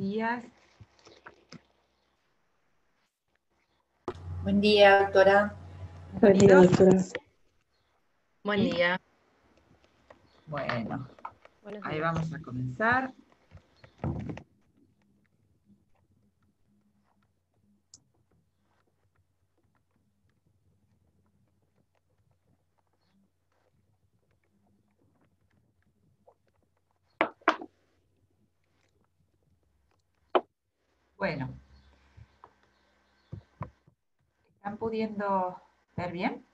días. Buen día, doctora. Buen día, doctora. Buen día. Bueno, ahí vamos a comenzar. Bueno, ¿están pudiendo ver bien?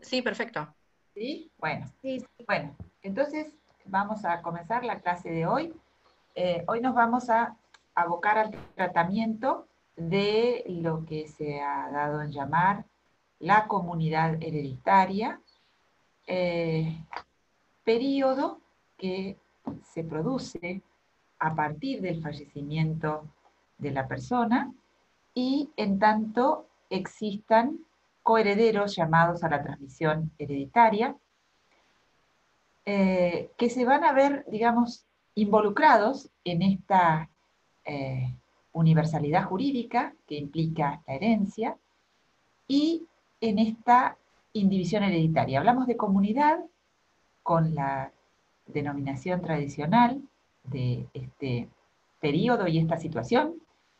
Sí, perfecto. ¿Sí? Bueno, bueno, entonces vamos a comenzar la clase de hoy. Eh, hoy nos vamos a abocar al tratamiento de lo que se ha dado en llamar la comunidad hereditaria, eh, periodo que se produce a partir del fallecimiento de la persona y en tanto existan coherederos llamados a la transmisión hereditaria, eh, que se van a ver, digamos, involucrados en esta eh, universalidad jurídica que implica la herencia y en esta indivisión hereditaria. Hablamos de comunidad con la denominación tradicional de este periodo y esta situación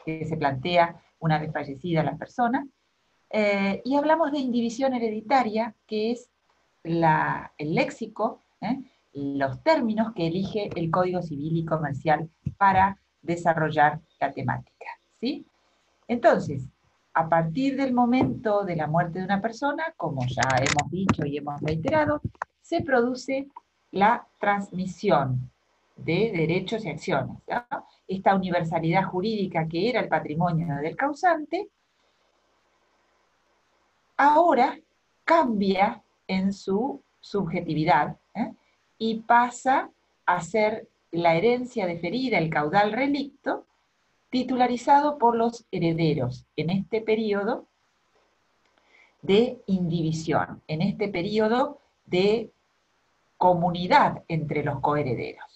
que se plantea una vez fallecida la persona. Eh, y hablamos de indivisión hereditaria, que es la, el léxico, ¿eh? los términos que elige el Código Civil y Comercial para desarrollar la temática. ¿sí? Entonces, a partir del momento de la muerte de una persona, como ya hemos dicho y hemos reiterado, se produce la transmisión de derechos y acciones. Esta universalidad jurídica que era el patrimonio del causante, ahora cambia en su subjetividad ¿eh? y pasa a ser la herencia deferida, el caudal relicto, titularizado por los herederos en este periodo de indivisión, en este periodo de comunidad entre los coherederos.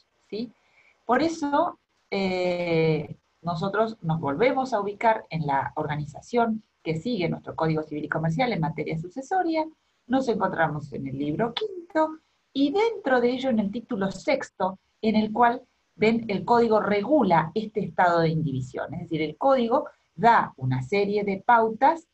Por eso eh, nosotros nos volvemos a ubicar en la organización que sigue nuestro Código Civil y Comercial en materia sucesoria, nos encontramos en el libro quinto y dentro de ello en el título sexto, en el cual, ven, el código regula este estado de indivisión, es decir, el código da una serie de pautas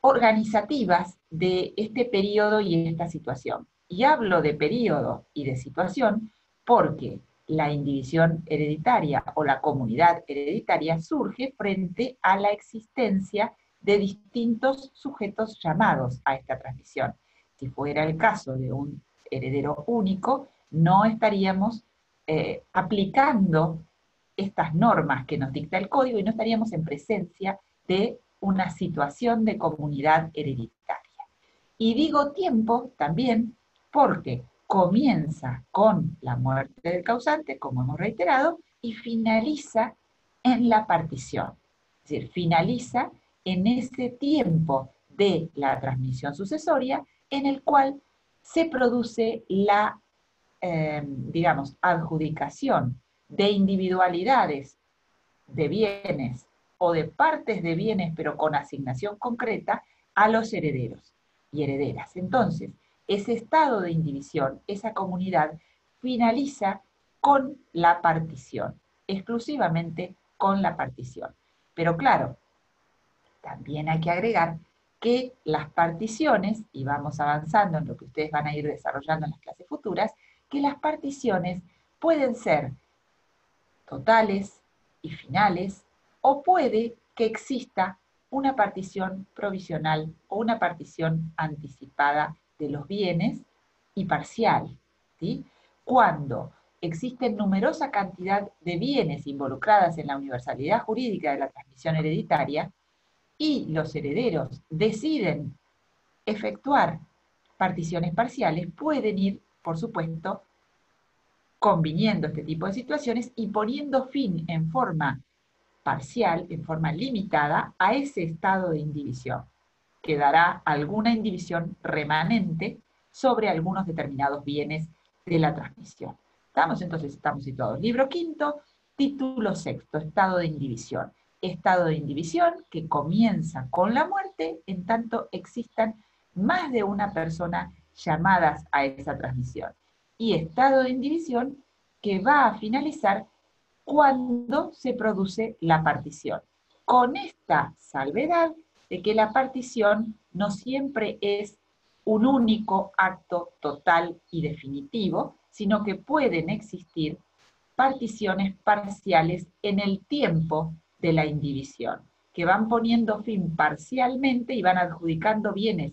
organizativas de este periodo y esta situación. Y hablo de periodo y de situación porque la indivisión hereditaria o la comunidad hereditaria surge frente a la existencia de distintos sujetos llamados a esta transmisión. Si fuera el caso de un heredero único, no estaríamos eh, aplicando estas normas que nos dicta el código y no estaríamos en presencia de una situación de comunidad hereditaria. Y digo tiempo también porque comienza con la muerte del causante, como hemos reiterado, y finaliza en la partición. Es decir, finaliza en ese tiempo de la transmisión sucesoria en el cual se produce la, em, digamos, adjudicación de individualidades de bienes o de partes de bienes, pero con asignación concreta, a los herederos y herederas. Entonces, ese estado de indivisión, esa comunidad, finaliza con la partición, exclusivamente con la partición. Pero claro, también hay que agregar que las particiones, y vamos avanzando en lo que ustedes van a ir desarrollando en las clases futuras, que las particiones pueden ser totales y finales, o puede que exista una partición provisional o una partición anticipada de los bienes y parcial. ¿sí? Cuando existen numerosa cantidad de bienes involucradas en la universalidad jurídica de la transmisión hereditaria y los herederos deciden efectuar particiones parciales, pueden ir, por supuesto, conviniendo este tipo de situaciones y poniendo fin en forma parcial, en forma limitada, a ese estado de indivisión quedará alguna indivisión remanente sobre algunos determinados bienes de la transmisión. ¿Estamos? Entonces estamos situados. Libro quinto, título sexto, estado de indivisión. Estado de indivisión que comienza con la muerte en tanto existan más de una persona llamadas a esa transmisión. Y estado de indivisión que va a finalizar cuando se produce la partición. Con esta salvedad de que la partición no siempre es un único acto total y definitivo, sino que pueden existir particiones parciales en el tiempo de la indivisión, que van poniendo fin parcialmente y van adjudicando bienes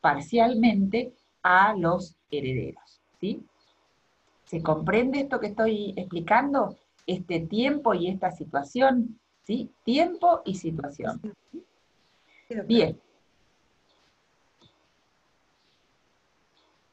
parcialmente a los herederos. ¿sí? ¿Se comprende esto que estoy explicando? Este tiempo y esta situación, ¿sí? Tiempo y situación. Bien.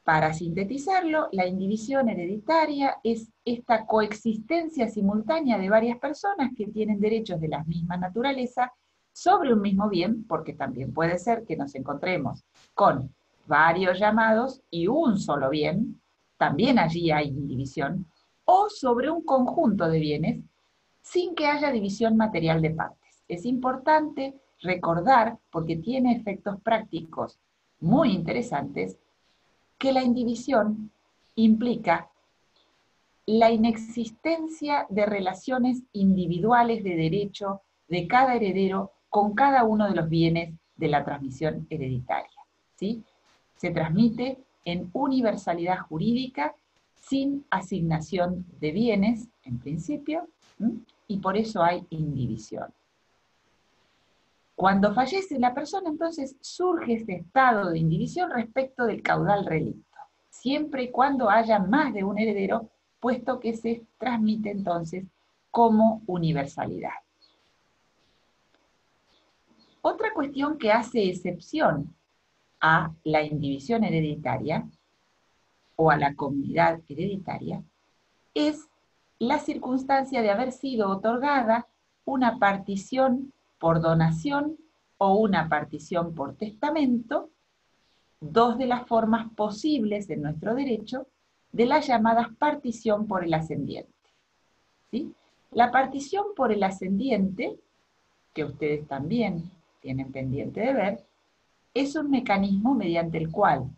Para sintetizarlo, la indivisión hereditaria es esta coexistencia simultánea de varias personas que tienen derechos de la misma naturaleza sobre un mismo bien, porque también puede ser que nos encontremos con varios llamados y un solo bien, también allí hay indivisión, o sobre un conjunto de bienes sin que haya división material de partes. Es importante recordar, porque tiene efectos prácticos muy interesantes, que la indivisión implica la inexistencia de relaciones individuales de derecho de cada heredero con cada uno de los bienes de la transmisión hereditaria. ¿sí? Se transmite en universalidad jurídica sin asignación de bienes, en principio, y por eso hay indivisión. Cuando fallece la persona, entonces surge este estado de indivisión respecto del caudal relicto, siempre y cuando haya más de un heredero, puesto que se transmite entonces como universalidad. Otra cuestión que hace excepción a la indivisión hereditaria o a la comunidad hereditaria es la circunstancia de haber sido otorgada una partición por donación o una partición por testamento, dos de las formas posibles en nuestro derecho de las llamadas partición por el ascendiente. ¿sí? La partición por el ascendiente, que ustedes también tienen pendiente de ver, es un mecanismo mediante el cual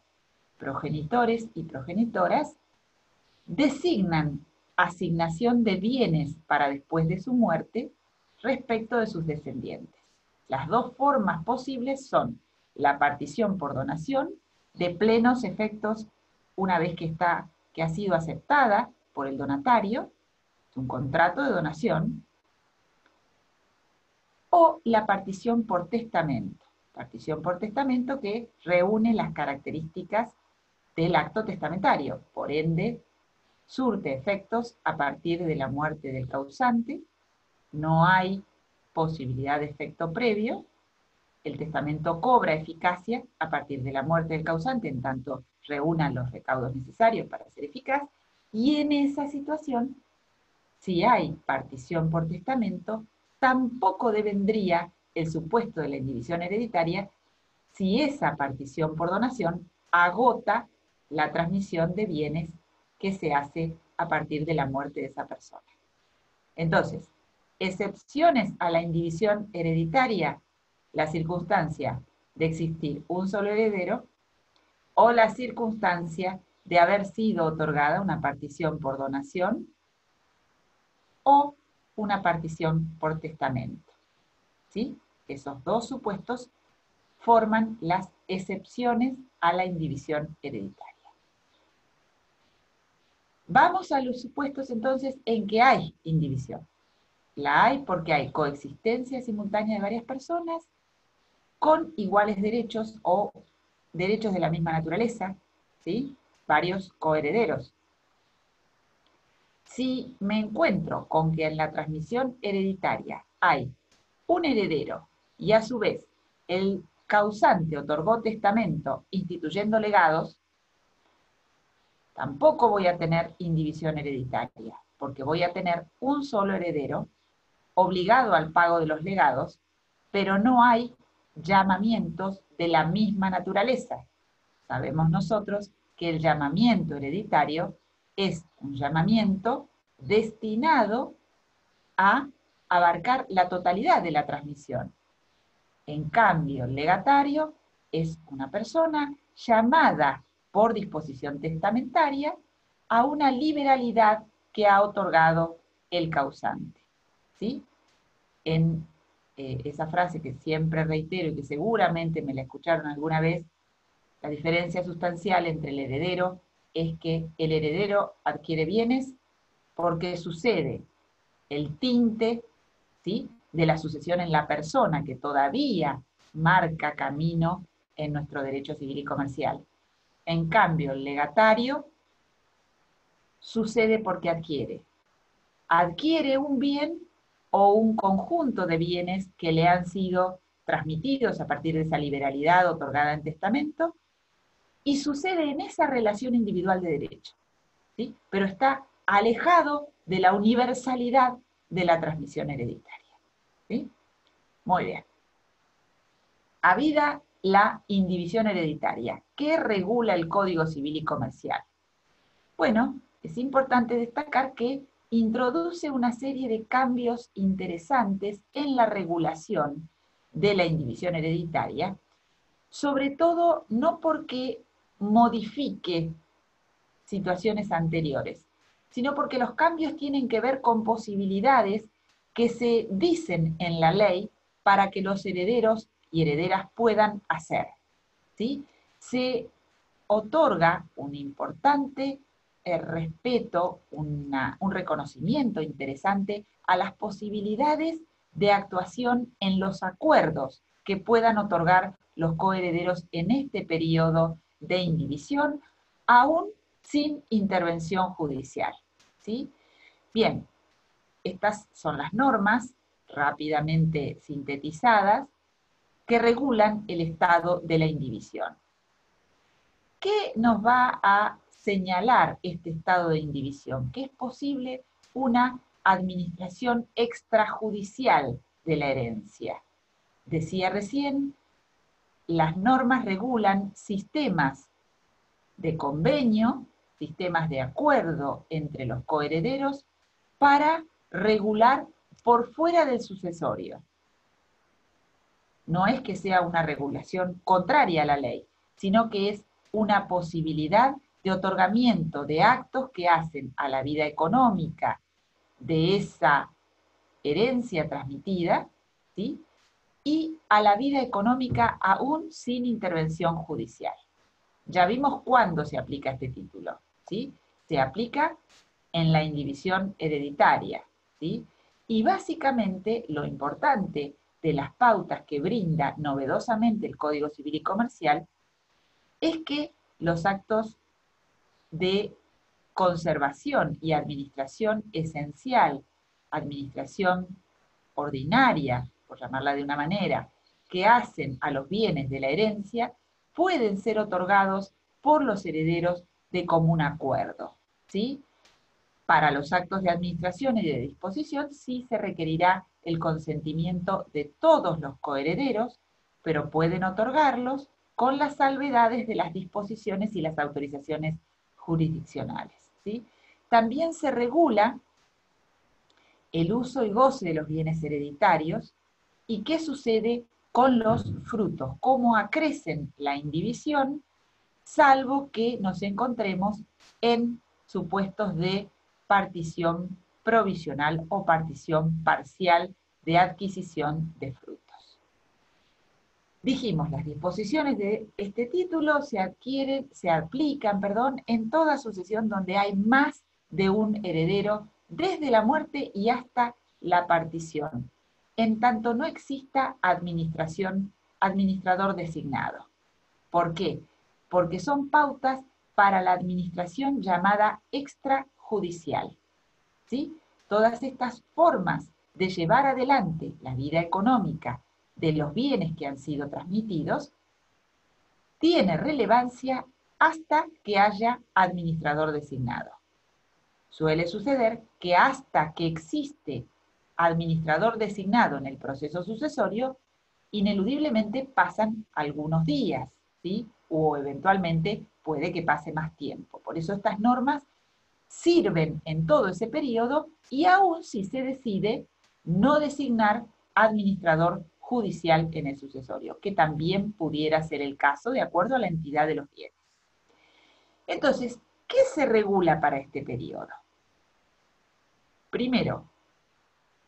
progenitores y progenitoras designan asignación de bienes para después de su muerte respecto de sus descendientes. Las dos formas posibles son la partición por donación, de plenos efectos una vez que, está, que ha sido aceptada por el donatario, un contrato de donación, o la partición por testamento. Partición por testamento que reúne las características del acto testamentario, por ende, surte efectos a partir de la muerte del causante, no hay posibilidad de efecto previo, el testamento cobra eficacia a partir de la muerte del causante, en tanto reúna los recaudos necesarios para ser eficaz, y en esa situación, si hay partición por testamento, tampoco devendría el supuesto de la indivisión hereditaria si esa partición por donación agota la transmisión de bienes que se hace a partir de la muerte de esa persona. Entonces, excepciones a la indivisión hereditaria, la circunstancia de existir un solo heredero o la circunstancia de haber sido otorgada una partición por donación o una partición por testamento. ¿Sí? Esos dos supuestos forman las excepciones a la indivisión hereditaria. Vamos a los supuestos entonces en que hay indivisión. La hay porque hay coexistencia simultánea de varias personas con iguales derechos o derechos de la misma naturaleza, ¿sí? Varios coherederos. Si me encuentro con que en la transmisión hereditaria hay un heredero y a su vez el causante otorgó testamento instituyendo legados, tampoco voy a tener indivisión hereditaria, porque voy a tener un solo heredero obligado al pago de los legados, pero no hay llamamientos de la misma naturaleza. Sabemos nosotros que el llamamiento hereditario es un llamamiento destinado a abarcar la totalidad de la transmisión. En cambio, el legatario es una persona llamada por disposición testamentaria a una liberalidad que ha otorgado el causante. ¿Sí? En eh, esa frase que siempre reitero y que seguramente me la escucharon alguna vez, la diferencia sustancial entre el heredero es que el heredero adquiere bienes porque sucede el tinte ¿sí? de la sucesión en la persona que todavía marca camino en nuestro derecho civil y comercial. En cambio, el legatario sucede porque adquiere. Adquiere un bien o un conjunto de bienes que le han sido transmitidos a partir de esa liberalidad otorgada en testamento y sucede en esa relación individual de derecho. ¿sí? Pero está alejado de la universalidad de la transmisión hereditaria. ¿sí? Muy bien. Habida la indivisión hereditaria, ¿qué regula el Código Civil y Comercial? Bueno, es importante destacar que introduce una serie de cambios interesantes en la regulación de la indivisión hereditaria, sobre todo no porque modifique situaciones anteriores, sino porque los cambios tienen que ver con posibilidades que se dicen en la ley para que los herederos y herederas puedan hacer. ¿sí? Se otorga un importante eh, respeto, un reconocimiento interesante a las posibilidades de actuación en los acuerdos que puedan otorgar los coherederos en este periodo de indivisión, aún sin intervención judicial. ¿sí? Bien, estas son las normas rápidamente sintetizadas que regulan el estado de la indivisión. ¿Qué nos va a señalar este estado de indivisión? Que es posible una administración extrajudicial de la herencia. Decía recién, las normas regulan sistemas de convenio, sistemas de acuerdo entre los coherederos para regular por fuera del sucesorio. No es que sea una regulación contraria a la ley, sino que es una posibilidad de otorgamiento de actos que hacen a la vida económica de esa herencia transmitida, ¿sí? y a la vida económica aún sin intervención judicial. Ya vimos cuándo se aplica este título, ¿sí? Se aplica en la indivisión hereditaria, ¿sí? Y básicamente lo importante de las pautas que brinda novedosamente el Código Civil y Comercial es que los actos de conservación y administración esencial, administración ordinaria, por llamarla de una manera, que hacen a los bienes de la herencia, pueden ser otorgados por los herederos de común acuerdo. ¿sí? Para los actos de administración y de disposición sí se requerirá el consentimiento de todos los coherederos, pero pueden otorgarlos con las salvedades de las disposiciones y las autorizaciones jurisdiccionales. ¿sí? También se regula el uso y goce de los bienes hereditarios y qué sucede con los frutos, cómo acrecen la indivisión, salvo que nos encontremos en supuestos de partición provisional o partición parcial de adquisición de frutos. Dijimos, las disposiciones de este título se adquieren, se aplican, perdón, en toda sucesión donde hay más de un heredero desde la muerte y hasta la partición en tanto no exista administración, administrador designado. ¿Por qué? Porque son pautas para la administración llamada extrajudicial. ¿sí? Todas estas formas de llevar adelante la vida económica de los bienes que han sido transmitidos tiene relevancia hasta que haya administrador designado. Suele suceder que hasta que existe administrador designado en el proceso sucesorio, ineludiblemente pasan algunos días, ¿sí? O eventualmente puede que pase más tiempo. Por eso estas normas sirven en todo ese periodo y aún si se decide no designar administrador judicial en el sucesorio, que también pudiera ser el caso de acuerdo a la entidad de los bienes. Entonces, ¿qué se regula para este periodo? Primero,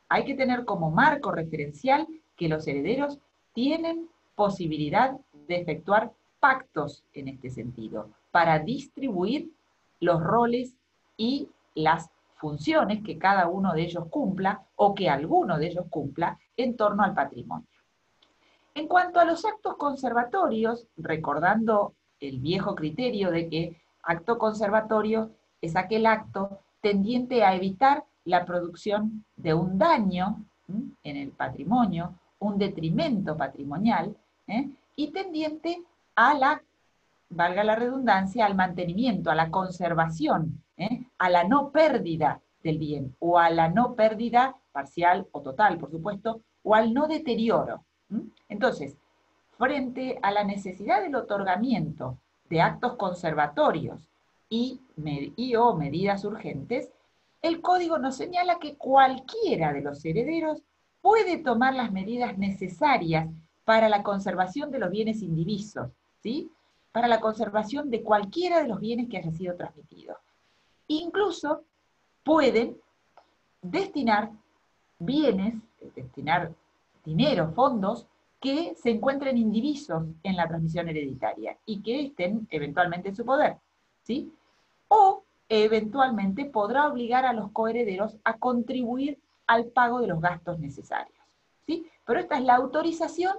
hay que tener como marco referencial que los herederos tienen posibilidad de efectuar pactos en este sentido, para distribuir los roles y las funciones que cada uno de ellos cumpla o que alguno de ellos cumpla en torno al patrimonio. En cuanto a los actos conservatorios, recordando el viejo criterio de que acto conservatorio es aquel acto tendiente a evitar la producción de un daño en el patrimonio, un detrimento patrimonial, ¿eh? y tendiente a la, valga la redundancia, al mantenimiento, a la conservación, ¿eh? a la no pérdida del bien, o a la no pérdida parcial o total, por supuesto, o al no deterioro. Entonces, frente a la necesidad del otorgamiento de actos conservatorios y, y o medidas urgentes, el código nos señala que cualquiera de los herederos puede tomar las medidas necesarias para la conservación de los bienes indivisos, ¿sí? para la conservación de cualquiera de los bienes que haya sido transmitido. Incluso pueden destinar bienes, destinar dinero, fondos, que se encuentren indivisos en la transmisión hereditaria y que estén eventualmente en su poder. ¿sí? O eventualmente podrá obligar a los coherederos a contribuir al pago de los gastos necesarios. ¿sí? Pero esta es la autorización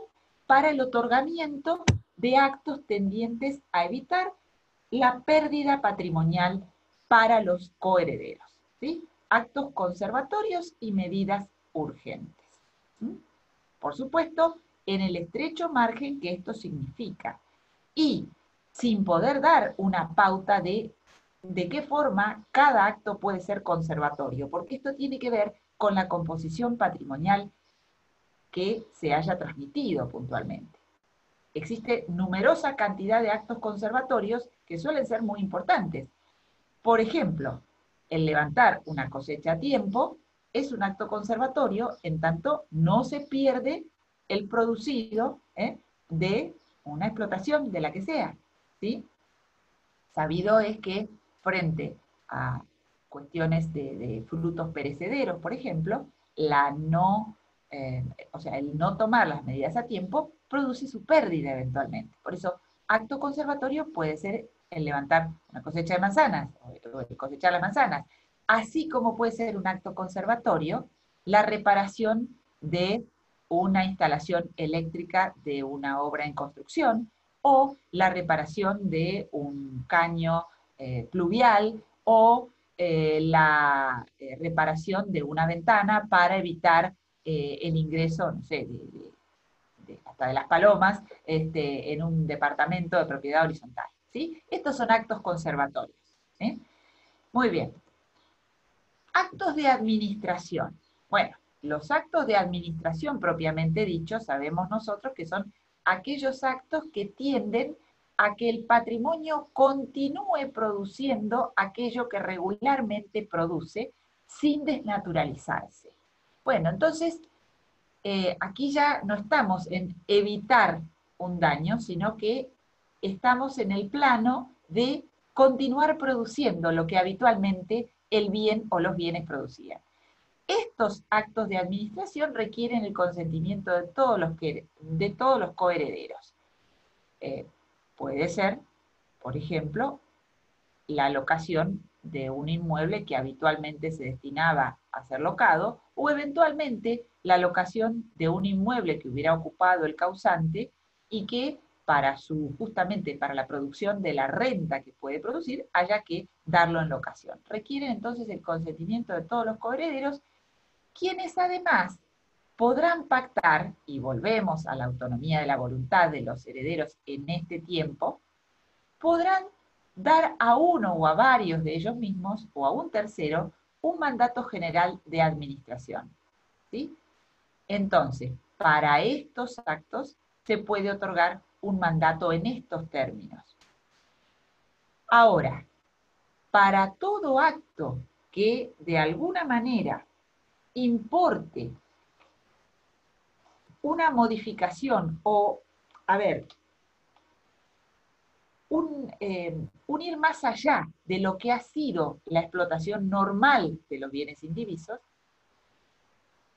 para el otorgamiento de actos tendientes a evitar la pérdida patrimonial para los coherederos. ¿sí? Actos conservatorios y medidas urgentes. Por supuesto, en el estrecho margen que esto significa. Y sin poder dar una pauta de de qué forma cada acto puede ser conservatorio, porque esto tiene que ver con la composición patrimonial que se haya transmitido puntualmente. Existe numerosa cantidad de actos conservatorios que suelen ser muy importantes. Por ejemplo, el levantar una cosecha a tiempo es un acto conservatorio en tanto no se pierde el producido ¿eh? de una explotación de la que sea. ¿sí? Sabido es que frente a cuestiones de, frutos perecederos, por ejemplo, la no, eh, o sea, el no tomar las medidas a tiempo produce su pérdida eventualmente. Por eso, acto conservatorio puede ser el levantar una cosecha de manzanas o el cosechar las manzanas, así como puede ser un acto conservatorio la reparación de una instalación eléctrica de una obra en construcción o la reparación de un caño eh, pluvial o eh, la eh, reparación de una ventana para evitar el ingreso, no sé, hasta de las palomas este, en un departamento de propiedad horizontal. ¿sí? Estos son actos conservatorios. Muy bien. Actos de administración. Bueno, los actos de administración propiamente dichos, sabemos nosotros que son aquellos actos que tienden a que el patrimonio continúe produciendo aquello que regularmente produce sin desnaturalizarse. Bueno, entonces, eh, aquí ya no estamos en evitar un daño, sino que estamos en el plano de continuar produciendo lo que habitualmente el bien o los bienes producían. Estos actos de administración requieren el consentimiento de todos los, que, de todos los coherederos. Eh, Puede ser, por ejemplo, la locación de un inmueble que habitualmente se destinaba a ser locado, o eventualmente la locación de un inmueble que hubiera ocupado el causante y que para su, justamente para la producción de la renta que puede producir, haya que darlo en locación. Requieren entonces el consentimiento de todos los coherederos, quienes además podrán pactar, y volvemos a la autonomía de la voluntad de los herederos en este tiempo, podrán dar a uno o a varios de ellos mismos o a un tercero un mandato general de administración. ¿sí? Entonces, para estos actos se puede otorgar un mandato en estos términos. Ahora, para todo acto que de alguna manera importe una modificación o, a ver, un, eh, un, ir más allá de lo que ha sido la explotación normal de los bienes indivisos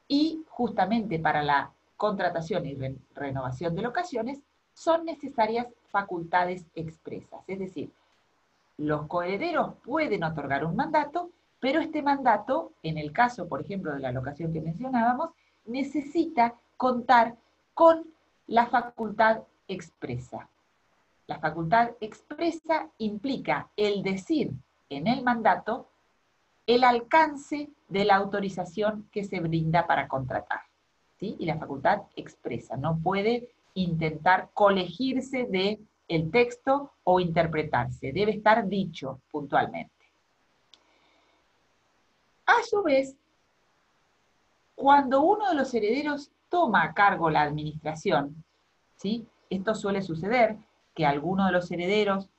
y justamente para la contratación y renovación de locaciones son necesarias facultades expresas, es decir, los coherederos pueden otorgar un mandato, pero este mandato, en el caso, por ejemplo, de la locación que mencionábamos, necesita contar con la facultad expresa. La facultad expresa implica el decir en el mandato el alcance de la autorización que se brinda para contratar. ¿sí? Y la facultad expresa, no puede intentar colegirse de el texto o interpretarse, debe estar dicho puntualmente. A su vez, cuando uno de los herederos toma a cargo la administración, ¿sí? esto suele suceder, que alguno de los herederos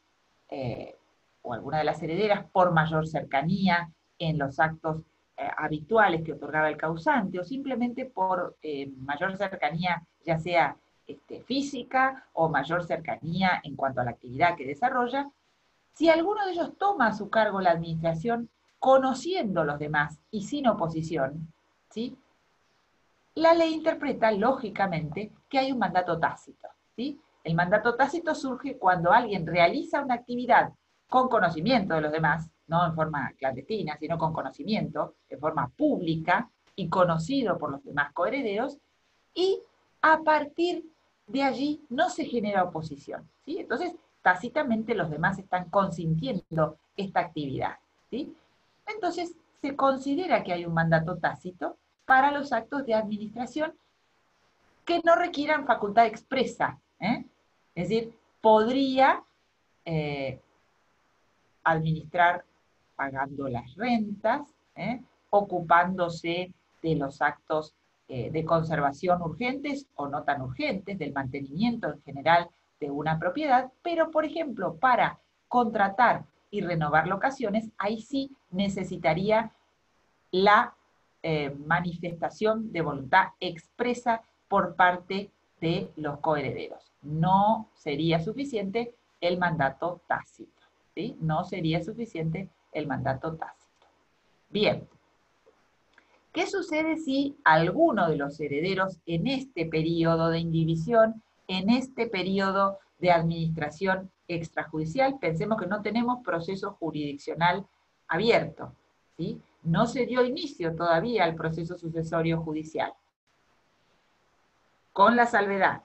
eh, o alguna de las herederas, por mayor cercanía en los actos eh, habituales que otorgaba el causante, o simplemente por eh, mayor cercanía, ya sea este, física o mayor cercanía en cuanto a la actividad que desarrolla, si alguno de ellos toma a su cargo la administración conociendo a los demás y sin oposición, ¿sí? la ley interpreta lógicamente que hay un mandato tácito. ¿sí? El mandato tácito surge cuando alguien realiza una actividad con conocimiento de los demás, no en forma clandestina, sino con conocimiento, de forma pública y conocido por los demás coherederos, y a partir de allí no se genera oposición. ¿sí? Entonces, tácitamente los demás están consintiendo esta actividad. ¿sí? Entonces, se considera que hay un mandato tácito para los actos de administración que no requieran facultad expresa. ¿eh? Es decir, podría eh, administrar pagando las rentas, ¿eh? ocupándose de los actos eh, de conservación urgentes o no tan urgentes, del mantenimiento en general de una propiedad, pero por ejemplo, para contratar y renovar locaciones, ahí sí necesitaría la eh, manifestación de voluntad expresa por parte de los coherederos. No sería suficiente el mandato tácito, ¿sí? No sería suficiente el mandato tácito. Bien, ¿qué sucede si alguno de los herederos en este periodo de indivisión, en este periodo de administración extrajudicial, pensemos que no tenemos proceso jurisdiccional abierto, ¿sí? no se dio inicio todavía al proceso sucesorio judicial. Con la salvedad,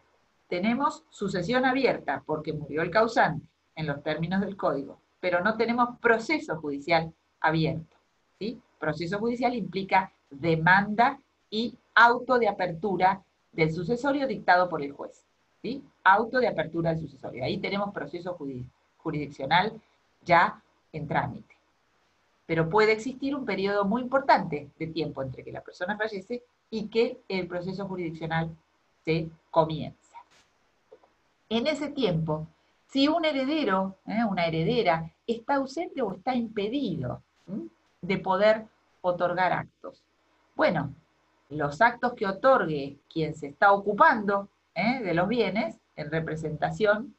tenemos sucesión abierta porque murió el causante en los términos del código, pero no tenemos proceso judicial abierto. ¿sí? Proceso judicial implica demanda y auto de apertura del sucesorio dictado por el juez. ¿sí? Auto de apertura del sucesorio. Ahí tenemos proceso jurisdiccional ya en trámite. Pero puede existir un periodo muy importante de tiempo entre que la persona fallece y que el proceso jurisdiccional se comienza. En ese tiempo, si un heredero, ¿eh? una heredera, está ausente o está impedido de poder otorgar actos. Bueno, los actos que otorgue quien se está ocupando ¿eh? de los bienes en representación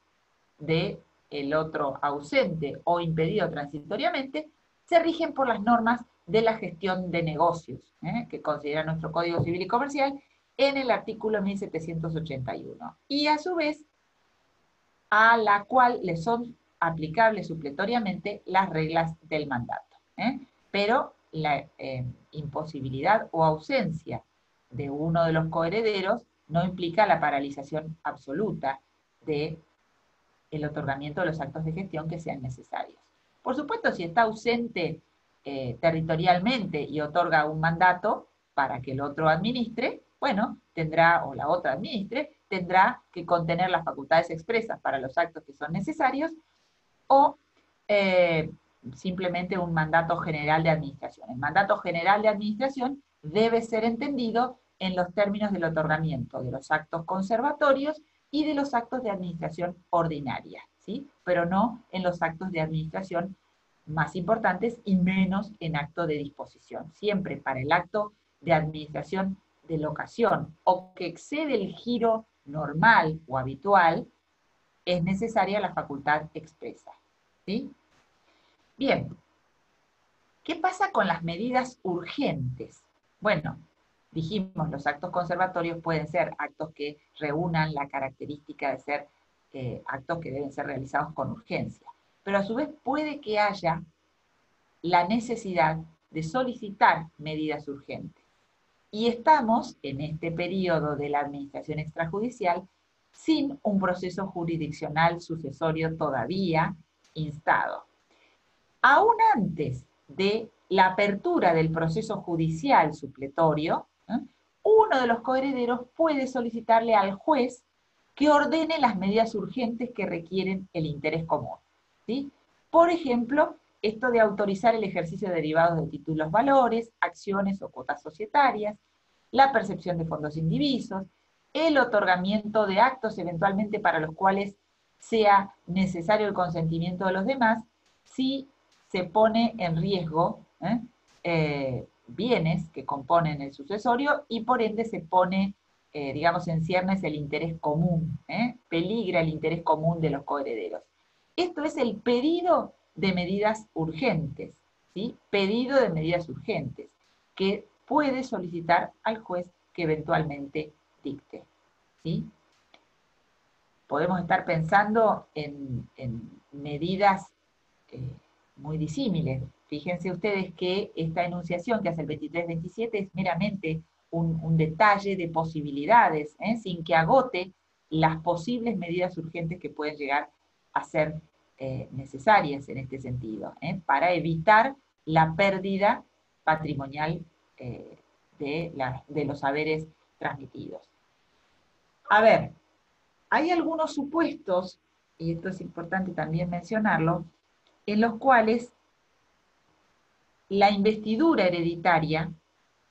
de el otro ausente o impedido transitoriamente, se rigen por las normas de la gestión de negocios, ¿eh? que considera nuestro Código Civil y Comercial en el artículo 1781. Y a su vez a la cual le son aplicables supletoriamente las reglas del mandato. ¿eh? Pero la eh, imposibilidad o ausencia de uno de los coherederos no implica la paralización absoluta de el otorgamiento de los actos de gestión que sean necesarios. Por supuesto, si está ausente eh, territorialmente y otorga un mandato para que el otro administre, bueno, tendrá, o la otra administre, tendrá que contener las facultades expresas para los actos que son necesarios o eh, simplemente un mandato general de administración. El mandato general de administración debe ser entendido en los términos del otorgamiento de los actos conservatorios y de los actos de administración ordinaria, ¿sí? pero no en los actos de administración más importantes y menos en acto de disposición. Siempre para el acto de administración de locación o que excede el giro normal o habitual, es necesaria la facultad expresa. ¿sí? Bien, ¿qué pasa con las medidas urgentes? Bueno, dijimos, los actos conservatorios pueden ser actos que reúnan la característica de ser eh, actos que deben ser realizados con urgencia, pero a su vez puede que haya la necesidad de solicitar medidas urgentes. Y estamos en este periodo de la administración extrajudicial sin un proceso jurisdiccional sucesorio todavía instado. Aún antes de la apertura del proceso judicial supletorio, ¿eh? uno de los coherederos puede solicitarle al juez que ordene las medidas urgentes que requieren el interés común. ¿sí? Por ejemplo, esto de autorizar el ejercicio de derivados de títulos valores, acciones o cuotas societarias, la percepción de fondos indivisos, el otorgamiento de actos eventualmente para los cuales sea necesario el consentimiento de los demás, si se pone en riesgo ¿eh? Eh, bienes que componen el sucesorio y por ende se pone, eh, digamos, en ciernes el interés común, peligra el interés común de los coherederos. Esto es el pedido de medidas urgentes, ¿sí? Pedido de medidas urgentes, que puede solicitar al juez que eventualmente dicte. ¿sí? Podemos estar pensando en, medidas muy disímiles. Fíjense ustedes que esta enunciación que hace el 23-27 es meramente un, detalle de posibilidades, ¿eh? sin que agote las posibles medidas urgentes que pueden llegar a ser eh, necesarias en este sentido, para evitar la pérdida patrimonial de, de los saberes transmitidos. A ver, hay algunos supuestos, y esto es importante también mencionarlo, en los cuales la investidura hereditaria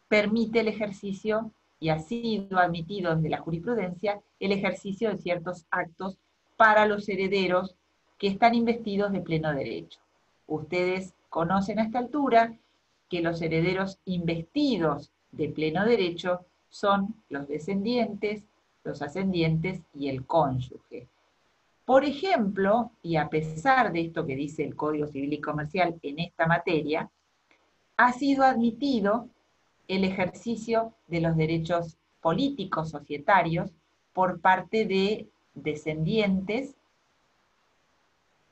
permite el ejercicio, y ha sido admitido desde la jurisprudencia, el ejercicio de ciertos actos para los herederos que están investidos de pleno derecho. Ustedes conocen a esta altura que los herederos investidos de pleno derecho son los descendientes, los ascendientes y el cónyuge. Por ejemplo, y a pesar de esto que dice el Código Civil y Comercial en esta materia, ha sido admitido el ejercicio de los derechos políticos societarios por parte de descendientes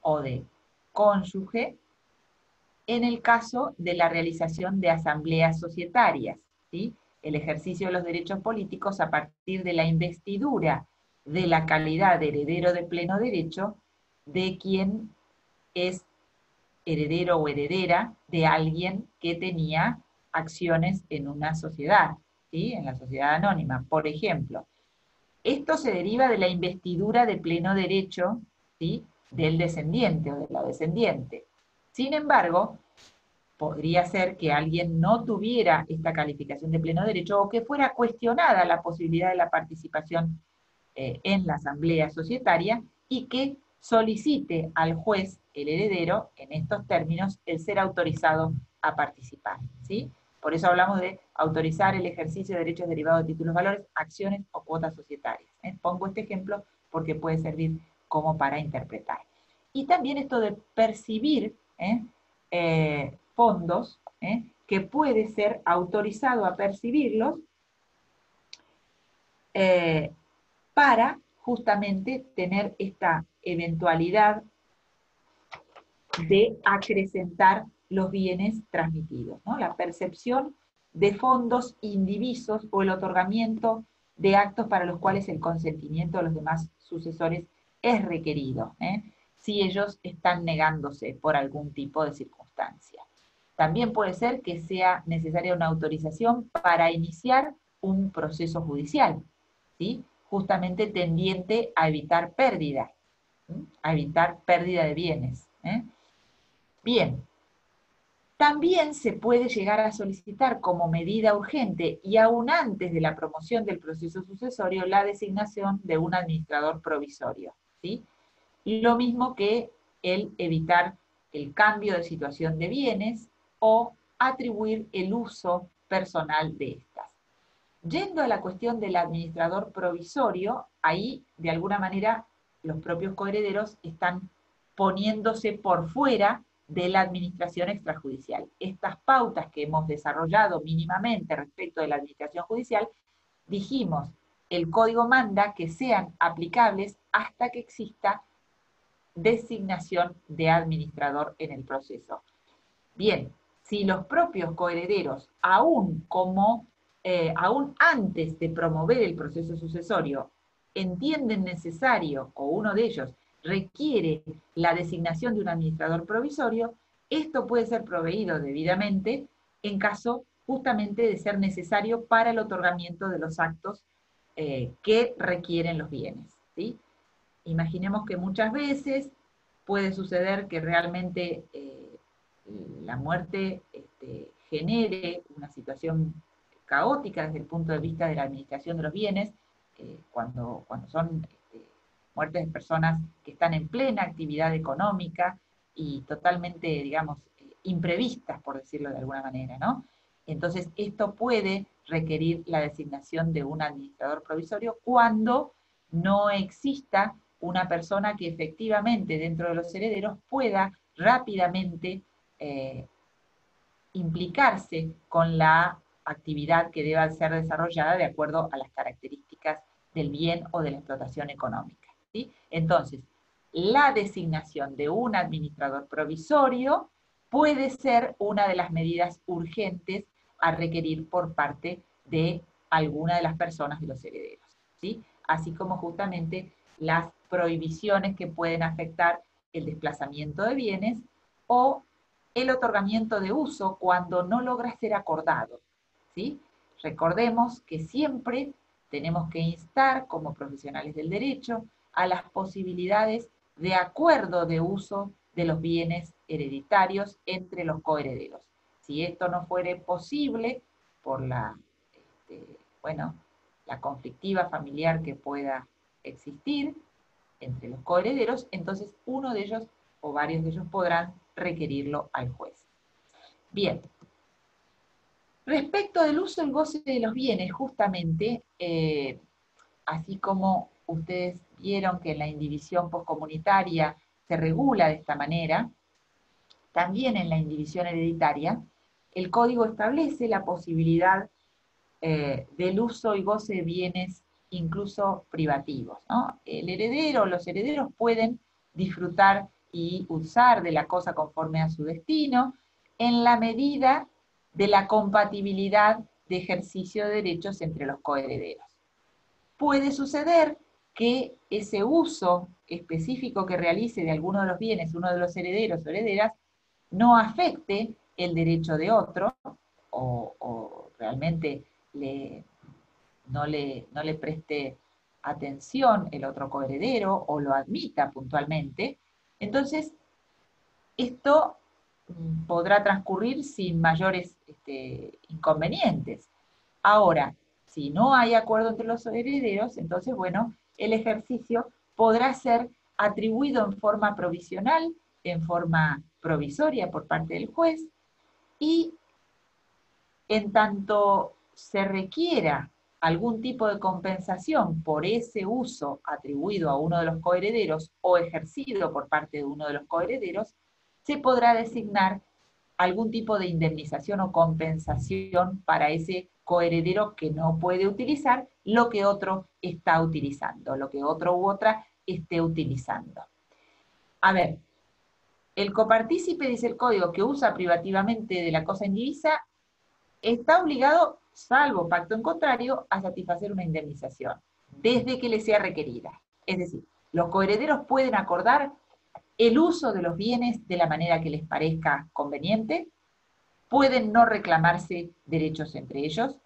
o de cónyuge en el caso de la realización de asambleas societarias. ¿sí? el ejercicio de los derechos políticos a partir de la investidura de la calidad de heredero de pleno derecho de quien es heredero o heredera de alguien que tenía acciones en una sociedad, ¿sí? en la sociedad anónima. Por ejemplo, esto se deriva de la investidura de pleno derecho ¿sí? del descendiente o de la descendiente. Sin embargo, podría ser que alguien no tuviera esta calificación de pleno derecho o que fuera cuestionada la posibilidad de la participación eh, en la asamblea societaria y que solicite al juez, el heredero, en estos términos, el ser autorizado a participar. ¿sí? Por eso hablamos de autorizar el ejercicio de derechos derivados de títulos valores, acciones o cuotas societarias. ¿eh? Pongo este ejemplo porque puede servir como para interpretar. Y también esto de percibir ¿eh? fondos, que puede ser autorizado a percibirlos para justamente tener esta eventualidad de acrecentar los bienes transmitidos, la percepción de fondos indivisos o el otorgamiento de actos para los cuales el consentimiento de los demás sucesores es requerido, ¿eh? si ellos están negándose por algún tipo de circunstancia. También puede ser que sea necesaria una autorización para iniciar un proceso judicial, ¿sí? Justamente tendiente a evitar pérdida, a evitar pérdida de bienes. ¿eh? Bien, también se puede llegar a solicitar como medida urgente y aún antes de la promoción del proceso sucesorio la designación de un administrador provisorio. ¿sí? Lo mismo que el evitar el cambio de situación de bienes o atribuir el uso personal de estas. Yendo a la cuestión del administrador provisorio, ahí de alguna manera los propios coherederos están poniéndose por fuera de la administración extrajudicial. Estas pautas que hemos desarrollado mínimamente respecto de la administración judicial, dijimos, el código manda que sean aplicables hasta que exista designación de administrador en el proceso. Bien, si los propios coherederos, aún como, eh, aún antes de promover el proceso sucesorio, entienden necesario, o uno de ellos requiere la designación de un administrador provisorio, esto puede ser proveído debidamente en caso justamente de ser necesario para el otorgamiento de los actos eh, que requieren los bienes. ¿sí? Imaginemos que muchas veces puede suceder que realmente eh, la muerte este, genere una situación caótica desde el punto de vista de la administración de los bienes, eh, cuando, cuando son este, muertes de personas que están en plena actividad económica y totalmente, digamos, imprevistas, por decirlo de alguna manera, ¿no? Entonces, esto puede requerir la designación de un administrador provisorio cuando no exista una persona que efectivamente dentro de los herederos pueda rápidamente eh, implicarse con la actividad que deba ser desarrollada de acuerdo a las características del bien o de la explotación económica. ¿sí? Entonces, la designación de un administrador provisorio puede ser una de las medidas urgentes a requerir por parte de alguna de las personas de los herederos. ¿sí? Así como justamente las prohibiciones que pueden afectar el desplazamiento de bienes o el otorgamiento de uso cuando no logra ser acordado. Recordemos que siempre tenemos que instar como profesionales del derecho a las posibilidades de acuerdo de uso de los bienes hereditarios entre los coherederos. Si esto no fuere posible por la, este, bueno, la conflictiva familiar que pueda existir, entre los coherederos, entonces uno de ellos o varios de ellos podrán requerirlo al juez. Bien. Respecto del uso y goce de los bienes, justamente, eh, así como ustedes vieron que en la indivisión poscomunitaria se regula de esta manera, también en la indivisión hereditaria, el código establece la posibilidad eh, del uso y goce de bienes incluso privativos. El heredero, los herederos pueden disfrutar y usar de la cosa conforme a su destino en la medida de la compatibilidad de ejercicio de derechos entre los coherederos. Puede suceder que ese uso específico que realice de alguno de los bienes uno de los herederos o herederas no afecte el derecho de otro o, realmente le, no le, no le preste atención el otro coheredero o lo admita puntualmente, entonces esto podrá transcurrir sin mayores este, inconvenientes. Ahora, si no hay acuerdo entre los herederos, entonces, bueno, el ejercicio podrá ser atribuido en forma provisional, en forma provisoria por parte del juez, y en tanto se requiera algún tipo de compensación por ese uso atribuido a uno de los coherederos o ejercido por parte de uno de los coherederos, se podrá designar algún tipo de indemnización o compensación para ese coheredero que no puede utilizar lo que otro está utilizando, lo que otro u otra esté utilizando. A ver, el copartícipe, dice el código, que usa privativamente de la cosa indivisa, está obligado salvo pacto en contrario, a satisfacer una indemnización, desde que le sea requerida. Es decir, los coherederos pueden acordar el uso de los bienes de la manera que les parezca conveniente, pueden no reclamarse derechos entre ellos,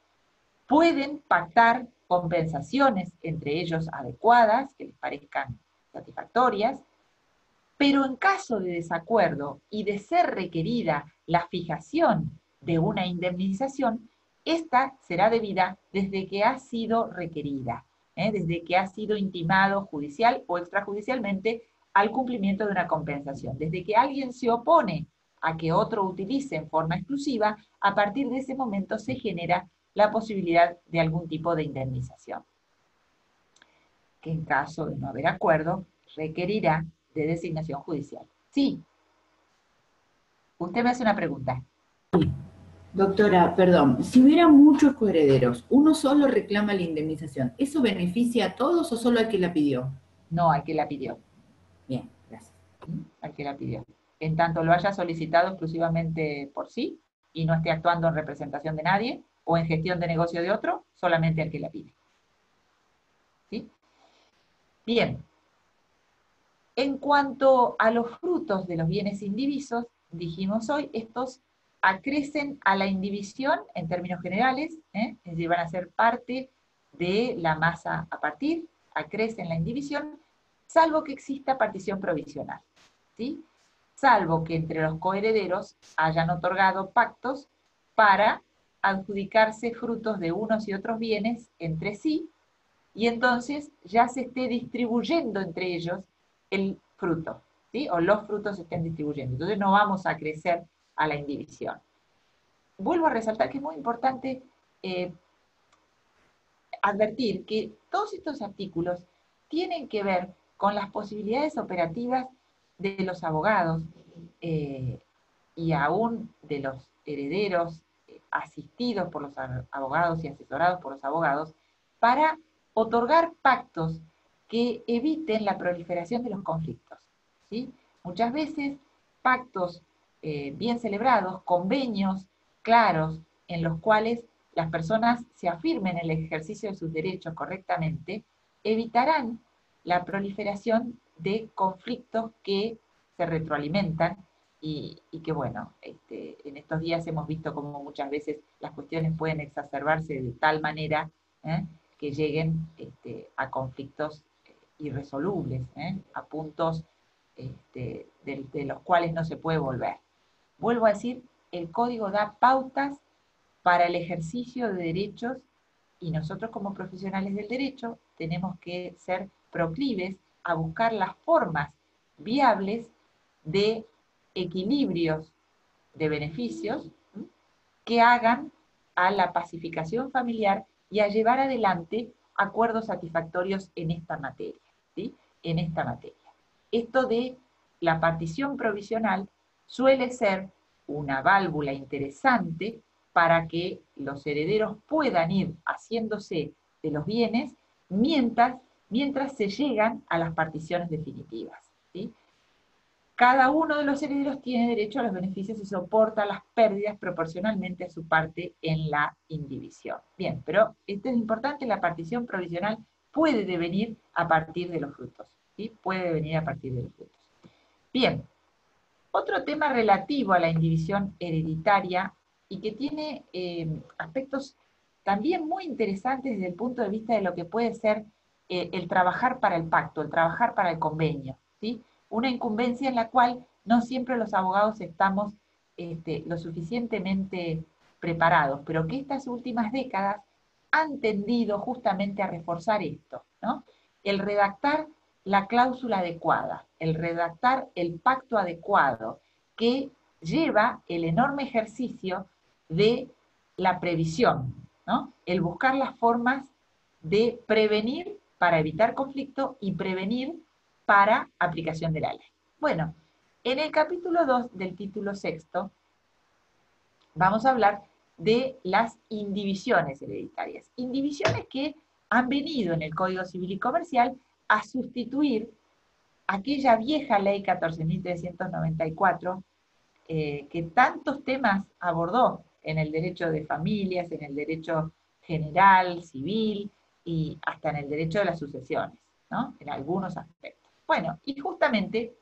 pueden pactar compensaciones entre ellos adecuadas, que les parezcan satisfactorias, pero en caso de desacuerdo y de ser requerida la fijación de una indemnización, esta será debida desde que ha sido requerida, ¿eh? desde que ha sido intimado judicial o extrajudicialmente al cumplimiento de una compensación. Desde que alguien se opone a que otro utilice en forma exclusiva, a partir de ese momento se genera la posibilidad de algún tipo de indemnización, que en caso de no haber acuerdo requerirá de designación judicial. Sí. Usted me hace una pregunta. Doctora, perdón, si hubiera muchos coherederos, uno solo reclama la indemnización, ¿eso beneficia a todos o solo al que la pidió? No, al que la pidió. Bien, gracias. Al que la pidió. En tanto lo haya solicitado exclusivamente por sí y no esté actuando en representación de nadie o en gestión de negocio de otro, solamente al que la pide. ¿Sí? Bien. En cuanto a los frutos de los bienes indivisos, dijimos hoy, estos acrecen a la indivisión en términos generales, ¿eh? van a ser parte de la masa a partir, acrecen la indivisión, salvo que exista partición provisional, ¿sí? salvo que entre los coherederos hayan otorgado pactos para adjudicarse frutos de unos y otros bienes entre sí, y entonces ya se esté distribuyendo entre ellos el fruto, ¿sí? o los frutos se estén distribuyendo. Entonces no vamos a crecer a la indivisión. Vuelvo a resaltar que es muy importante eh, advertir que todos estos artículos tienen que ver con las posibilidades operativas de los abogados eh, y aún de los herederos eh, asistidos por los abogados y asesorados por los abogados para otorgar pactos que eviten la proliferación de los conflictos. ¿sí? Muchas veces pactos eh, bien celebrados, convenios claros en los cuales las personas se afirmen en el ejercicio de sus derechos correctamente, evitarán la proliferación de conflictos que se retroalimentan y, que, bueno, este, en estos días hemos visto como muchas veces las cuestiones pueden exacerbarse de tal manera ¿eh? que lleguen este, a conflictos eh, irresolubles, a puntos este, de los cuales no se puede volver. Vuelvo a decir, el código da pautas para el ejercicio de derechos y nosotros como profesionales del derecho tenemos que ser proclives a buscar las formas viables de equilibrios de beneficios que hagan a la pacificación familiar y a llevar adelante acuerdos satisfactorios en esta materia, ¿sí? En esta materia. Esto de la partición provisional suele ser una válvula interesante para que los herederos puedan ir haciéndose de los bienes mientras, mientras se llegan a las particiones definitivas. Cada uno de los herederos tiene derecho a los beneficios y soporta las pérdidas proporcionalmente a su parte en la indivisión. Bien, pero esto es importante, la partición provisional puede devenir a partir de los frutos. ¿sí? Puede devenir a partir de los frutos. Bien, otro tema relativo a la indivisión hereditaria y que tiene eh, aspectos también muy interesantes desde el punto de vista de lo que puede ser eh, el trabajar para el pacto, el trabajar para el convenio, ¿sí? Una incumbencia en la cual no siempre los abogados estamos este, lo suficientemente preparados, pero que estas últimas décadas han tendido justamente a reforzar esto, ¿no? El redactar la cláusula adecuada, el redactar el pacto adecuado que lleva el enorme ejercicio de la previsión, ¿no? el buscar las formas de prevenir para evitar conflicto y prevenir para aplicación de la ley. Bueno, en el capítulo 2 del título sexto vamos a hablar de las indivisiones hereditarias. Indivisiones que han venido en el Código Civil y Comercial a sustituir aquella vieja ley 14.394 eh, que tantos temas abordó en el derecho de familias, en el derecho general, civil y hasta en el derecho de las sucesiones, ¿no? en algunos aspectos. Bueno, y justamente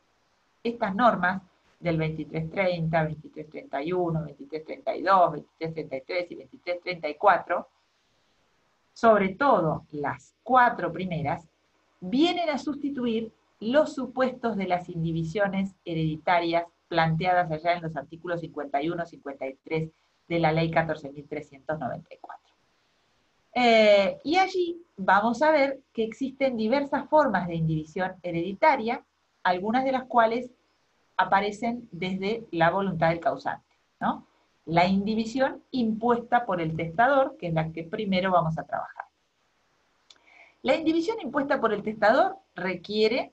estas normas del 2330, 2331, 2332, 2333 y 2334, sobre todo las cuatro primeras, vienen a sustituir los supuestos de las indivisiones hereditarias planteadas allá en los artículos 51 53 de la ley 14.394. Eh, y allí vamos a ver que existen diversas formas de indivisión hereditaria algunas de las cuales aparecen desde la voluntad del causante, ¿no? La indivisión impuesta por el testador, que es la que primero vamos a trabajar. La indivisión impuesta por el testador requiere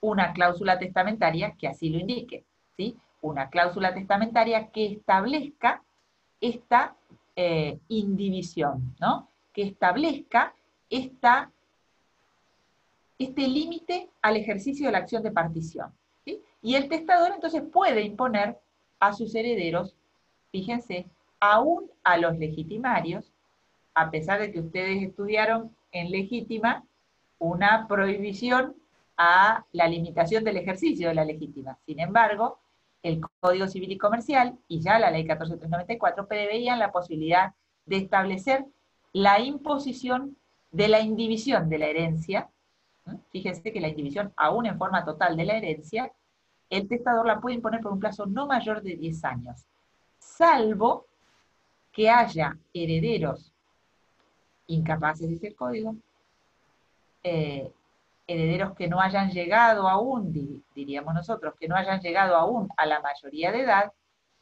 una cláusula testamentaria que así lo indique, ¿sí? Una cláusula testamentaria que establezca esta eh, indivisión, ¿no? Que establezca esta, este límite al ejercicio de la acción de partición. Y el testador entonces puede imponer a sus herederos, fíjense, aún a los legitimarios, a pesar de que ustedes estudiaron en legítima una prohibición a la limitación del ejercicio de la legítima. Sin embargo, el Código Civil y Comercial y ya la Ley 14394 preveían la posibilidad de establecer la imposición de la indivisión de la herencia. Fíjense que la indivisión, aún en forma total de la herencia, el testador la puede imponer por un plazo no mayor de 10 años, salvo que haya herederos incapaces, dice el código, eh, herederos que no hayan llegado aún, diríamos nosotros, que no hayan llegado aún a la mayoría de edad,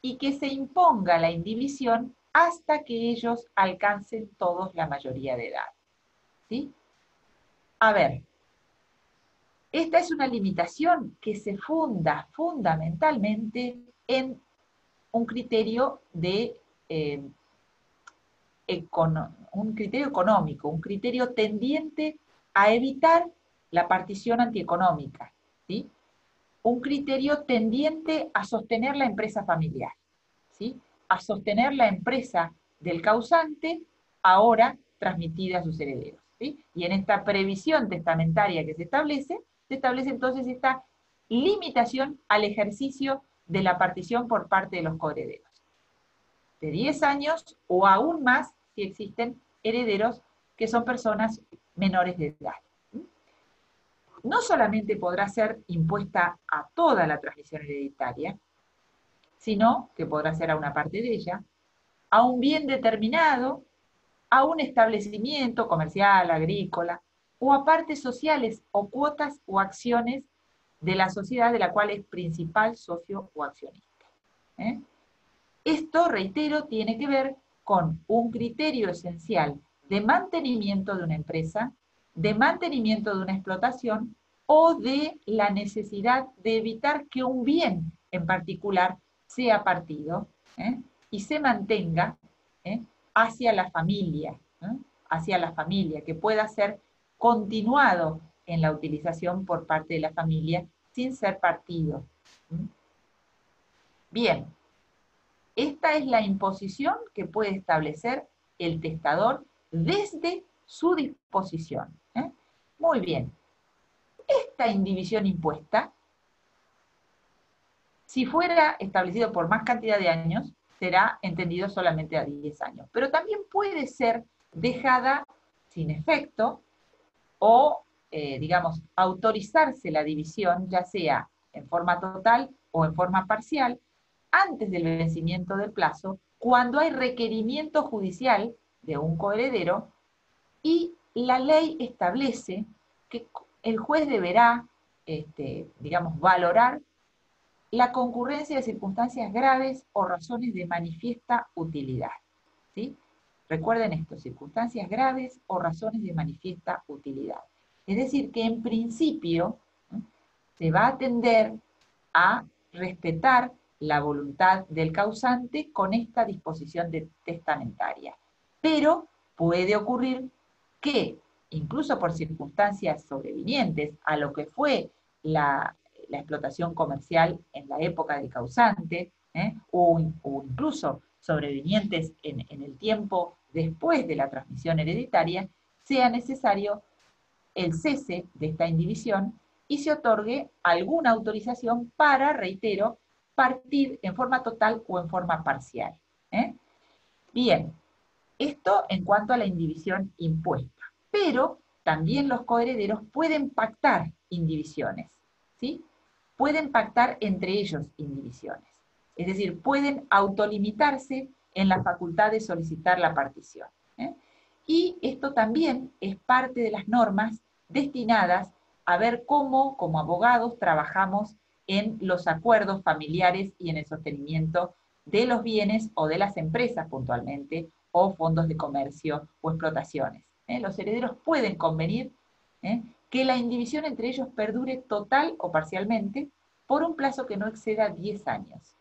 y que se imponga la indivisión hasta que ellos alcancen todos la mayoría de edad. ¿Sí? A ver, esta es una limitación que se funda fundamentalmente en un criterio de eh, un criterio económico, un criterio tendiente a evitar la partición antieconómica, ¿sí? un criterio tendiente a sostener la empresa familiar, ¿sí? a sostener la empresa del causante ahora transmitida a sus herederos. ¿sí? Y en esta previsión testamentaria que se establece, se establece entonces esta limitación al ejercicio de la partición por parte de los coherederos. De 10 años o aún más si existen herederos que son personas menores de edad. No solamente podrá ser impuesta a toda la transmisión hereditaria, sino que podrá ser a una parte de ella, a un bien determinado, a un establecimiento comercial, agrícola, o a partes sociales o cuotas o acciones de la sociedad de la cual es principal socio o accionista. ¿eh? Esto, reitero, tiene que ver con un criterio esencial de mantenimiento de una empresa, de mantenimiento de una explotación o de la necesidad de evitar que un bien en particular sea partido ¿eh? y se mantenga ¿eh? hacia la familia, ¿eh? hacia la familia, que pueda ser continuado en la utilización por parte de la familia sin ser partido. Bien, esta es la imposición que puede establecer el testador desde su disposición. ¿eh? Muy bien. Esta indivisión impuesta, si fuera establecido por más cantidad de años, será entendido solamente a 10 años. Pero también puede ser dejada sin efecto o, eh, digamos, autorizarse la división, ya sea en forma total o en forma parcial, antes del vencimiento del plazo, cuando hay requerimiento judicial de un coheredero y la ley establece que el juez deberá, este, digamos, valorar la concurrencia de circunstancias graves o razones de manifiesta utilidad. ¿sí? Recuerden esto, circunstancias graves o razones de manifiesta utilidad. Es decir, que en principio se va a atender a respetar la voluntad del causante con esta disposición de testamentaria. Pero puede ocurrir que, incluso por circunstancias sobrevinientes a lo que fue la, explotación comercial en la época del causante, ¿eh? o, incluso sobrevinientes en, en el tiempo después de la transmisión hereditaria, sea necesario el cese de esta indivisión y se otorgue alguna autorización para, reitero, partir en forma total o en forma parcial. ¿eh? Bien, esto en cuanto a la indivisión impuesta. Pero también los coherederos pueden pactar indivisiones, ¿sí? Pueden pactar entre ellos indivisiones. Es decir, pueden autolimitarse en la facultad de solicitar la partición. ¿eh? Y esto también es parte de las normas destinadas a ver cómo, como abogados, trabajamos en los acuerdos familiares y en el sostenimiento de los bienes o de las empresas puntualmente, o fondos de comercio o explotaciones. ¿eh? Los herederos pueden convenir ¿eh? que la indivisión entre ellos perdure total o parcialmente por un plazo que no exceda 10 años,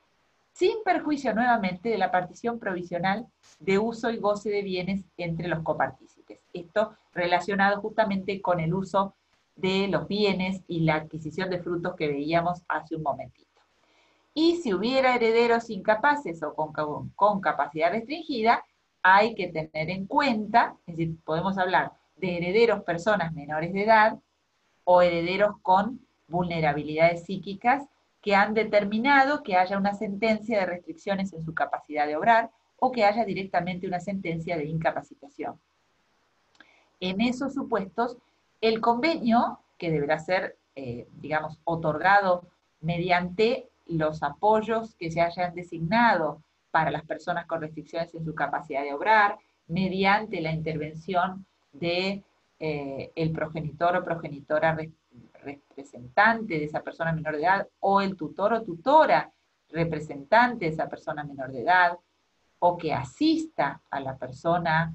sin perjuicio nuevamente de la partición provisional de uso y goce de bienes entre los copartícipes. Esto relacionado justamente con el uso de los bienes y la adquisición de frutos que veíamos hace un momentito. Y si hubiera herederos incapaces o con, con capacidad restringida, hay que tener en cuenta, es decir, podemos hablar de herederos personas menores de edad o herederos con vulnerabilidades psíquicas que han determinado que haya una sentencia de restricciones en su capacidad de obrar o que haya directamente una sentencia de incapacitación. En esos supuestos, el convenio, que deberá ser, eh, digamos, otorgado mediante los apoyos que se hayan designado para las personas con restricciones en su capacidad de obrar, mediante la intervención de eh, el progenitor o progenitora representante de esa persona menor de edad, o el tutor o tutora representante de esa persona menor de edad, o que asista a la persona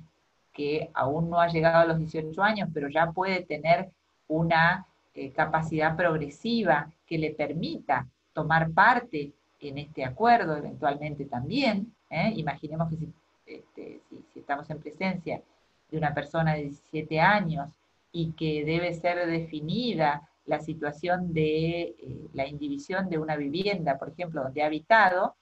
que aún no ha llegado a los 18 años, pero ya puede tener una eh, capacidad progresiva que le permita tomar parte en este acuerdo eventualmente también. ¿eh? Imaginemos que este, si, estamos en presencia de una persona de 17 años y que debe ser definida la situación de eh, la indivisión de una vivienda, por ejemplo, donde ha habitado,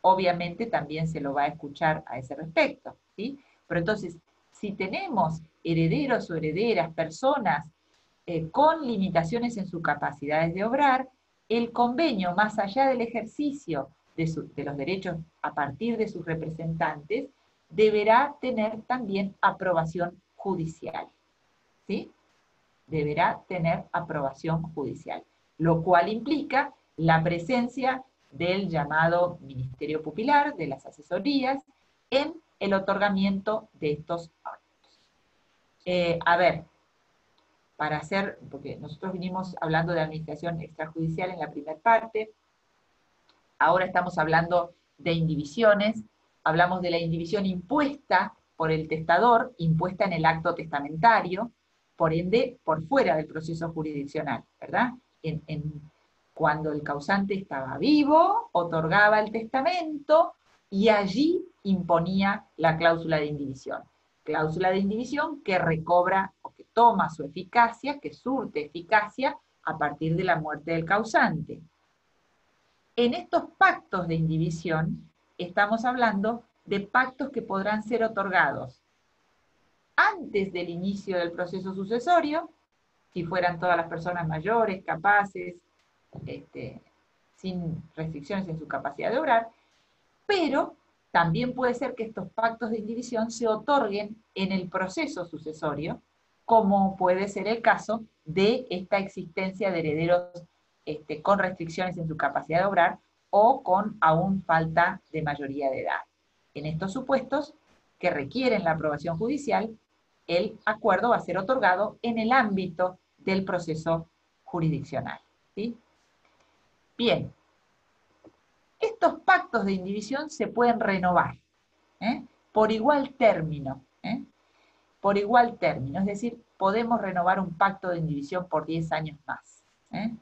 obviamente también se lo va a escuchar a ese respecto. ¿sí? Pero entonces, si tenemos herederos o herederas, personas eh, con limitaciones en sus capacidades de obrar, el convenio, más allá del ejercicio de, los derechos a partir de sus representantes, deberá tener también aprobación judicial. ¿Sí? Deberá tener aprobación judicial, lo cual implica la presencia del llamado Ministerio Pupilar, de las asesorías, en el otorgamiento de estos actos. Eh, a ver, para hacer, porque nosotros vinimos hablando de administración extrajudicial en la primera parte, ahora estamos hablando de indivisiones, hablamos de la indivisión impuesta por el testador, impuesta en el acto testamentario, por ende, por fuera del proceso jurisdiccional, ¿verdad? cuando el causante estaba vivo, otorgaba el testamento y allí imponía la cláusula de indivisión. Cláusula de indivisión que recobra toma su eficacia, que surte eficacia a partir de la muerte del causante. En estos pactos de indivisión estamos hablando de pactos que podrán ser otorgados antes del inicio del proceso sucesorio, si fueran todas las personas mayores, capaces, este, sin restricciones en su capacidad de obrar, pero también puede ser que estos pactos de indivisión se otorguen en el proceso sucesorio, como puede ser el caso de esta existencia de herederos este, con restricciones en su capacidad de obrar o con aún falta de mayoría de edad. En estos supuestos que requieren la aprobación judicial, el acuerdo va a ser otorgado en el ámbito del proceso jurisdiccional. Bien, estos pactos de indivisión se pueden renovar ¿eh? por igual término. ¿eh? Por igual término, es decir, podemos renovar un pacto de indivisión por 10 años más. ¿eh?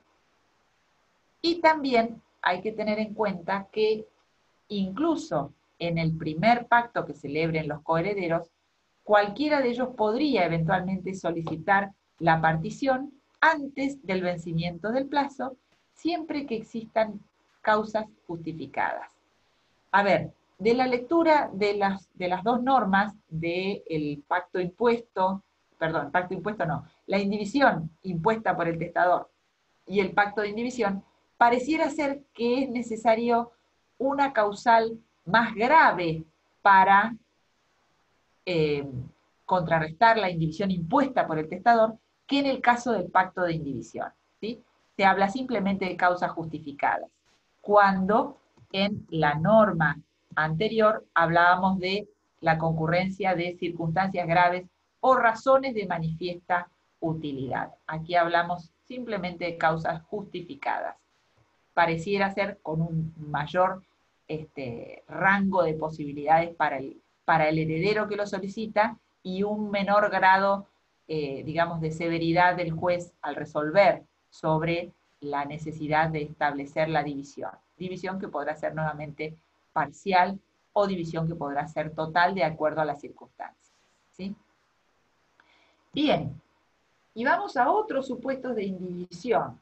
Y también hay que tener en cuenta que incluso en el primer pacto que celebren los coherederos, cualquiera de ellos podría eventualmente solicitar la partición antes del vencimiento del plazo, siempre que existan causas justificadas. A ver, de la lectura de las, de las dos normas del pacto impuesto, perdón, pacto impuesto no, la indivisión impuesta por el testador y el pacto de indivisión, pareciera ser que es necesario una causal más grave para eh, contrarrestar la indivisión impuesta por el testador que en el caso del pacto de indivisión. ¿sí? Se habla simplemente de causas justificadas, cuando en la norma anterior hablábamos de la concurrencia de circunstancias graves o razones de manifiesta utilidad. Aquí hablamos simplemente de causas justificadas. Pareciera ser con un mayor este, rango de posibilidades para el, heredero que lo solicita y un menor grado, eh, digamos, de severidad del juez al resolver sobre la necesidad de establecer la división. División que podrá ser nuevamente parcial o división que podrá ser total de acuerdo a las circunstancias. ¿sí? Bien, y vamos a otros supuestos de indivisión.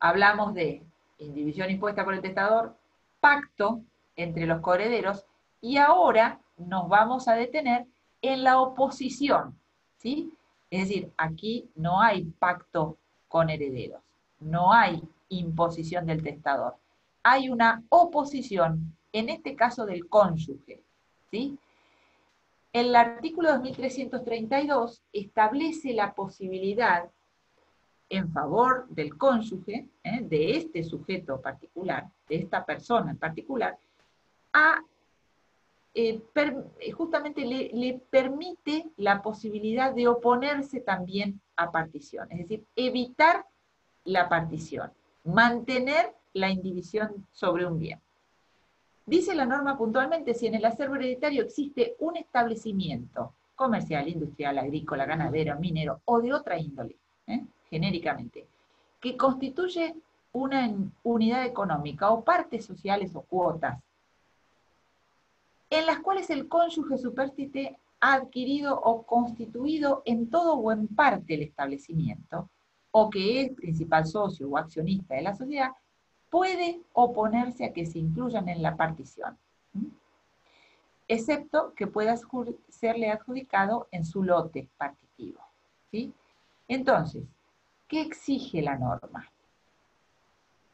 Hablamos de indivisión impuesta por el testador, pacto entre los coherederos, y ahora nos vamos a detener en la oposición, ¿sí? Es decir, aquí no hay pacto con herederos, no hay imposición del testador, hay una oposición, en este caso del cónyuge, ¿sí? El artículo 2332 establece la posibilidad en favor del cónyuge, ¿eh? de este sujeto particular, de esta persona en particular, eh, eh, justamente le, permite la posibilidad de oponerse también a partición, es decir, evitar la partición, mantener la indivisión sobre un bien. Dice la norma puntualmente, si en el acervo hereditario existe un establecimiento comercial, industrial, agrícola, ganadero, minero o de otra índole, ¿eh? genéricamente, que constituye una unidad económica o partes sociales o cuotas en las cuales el cónyuge superstite ha adquirido o constituido en todo o en parte el establecimiento, o que es principal socio o accionista de la sociedad, puede oponerse a que se incluyan en la partición, excepto que pueda serle adjudicado en su lote partitivo. ¿sí? Entonces, ¿qué exige la norma?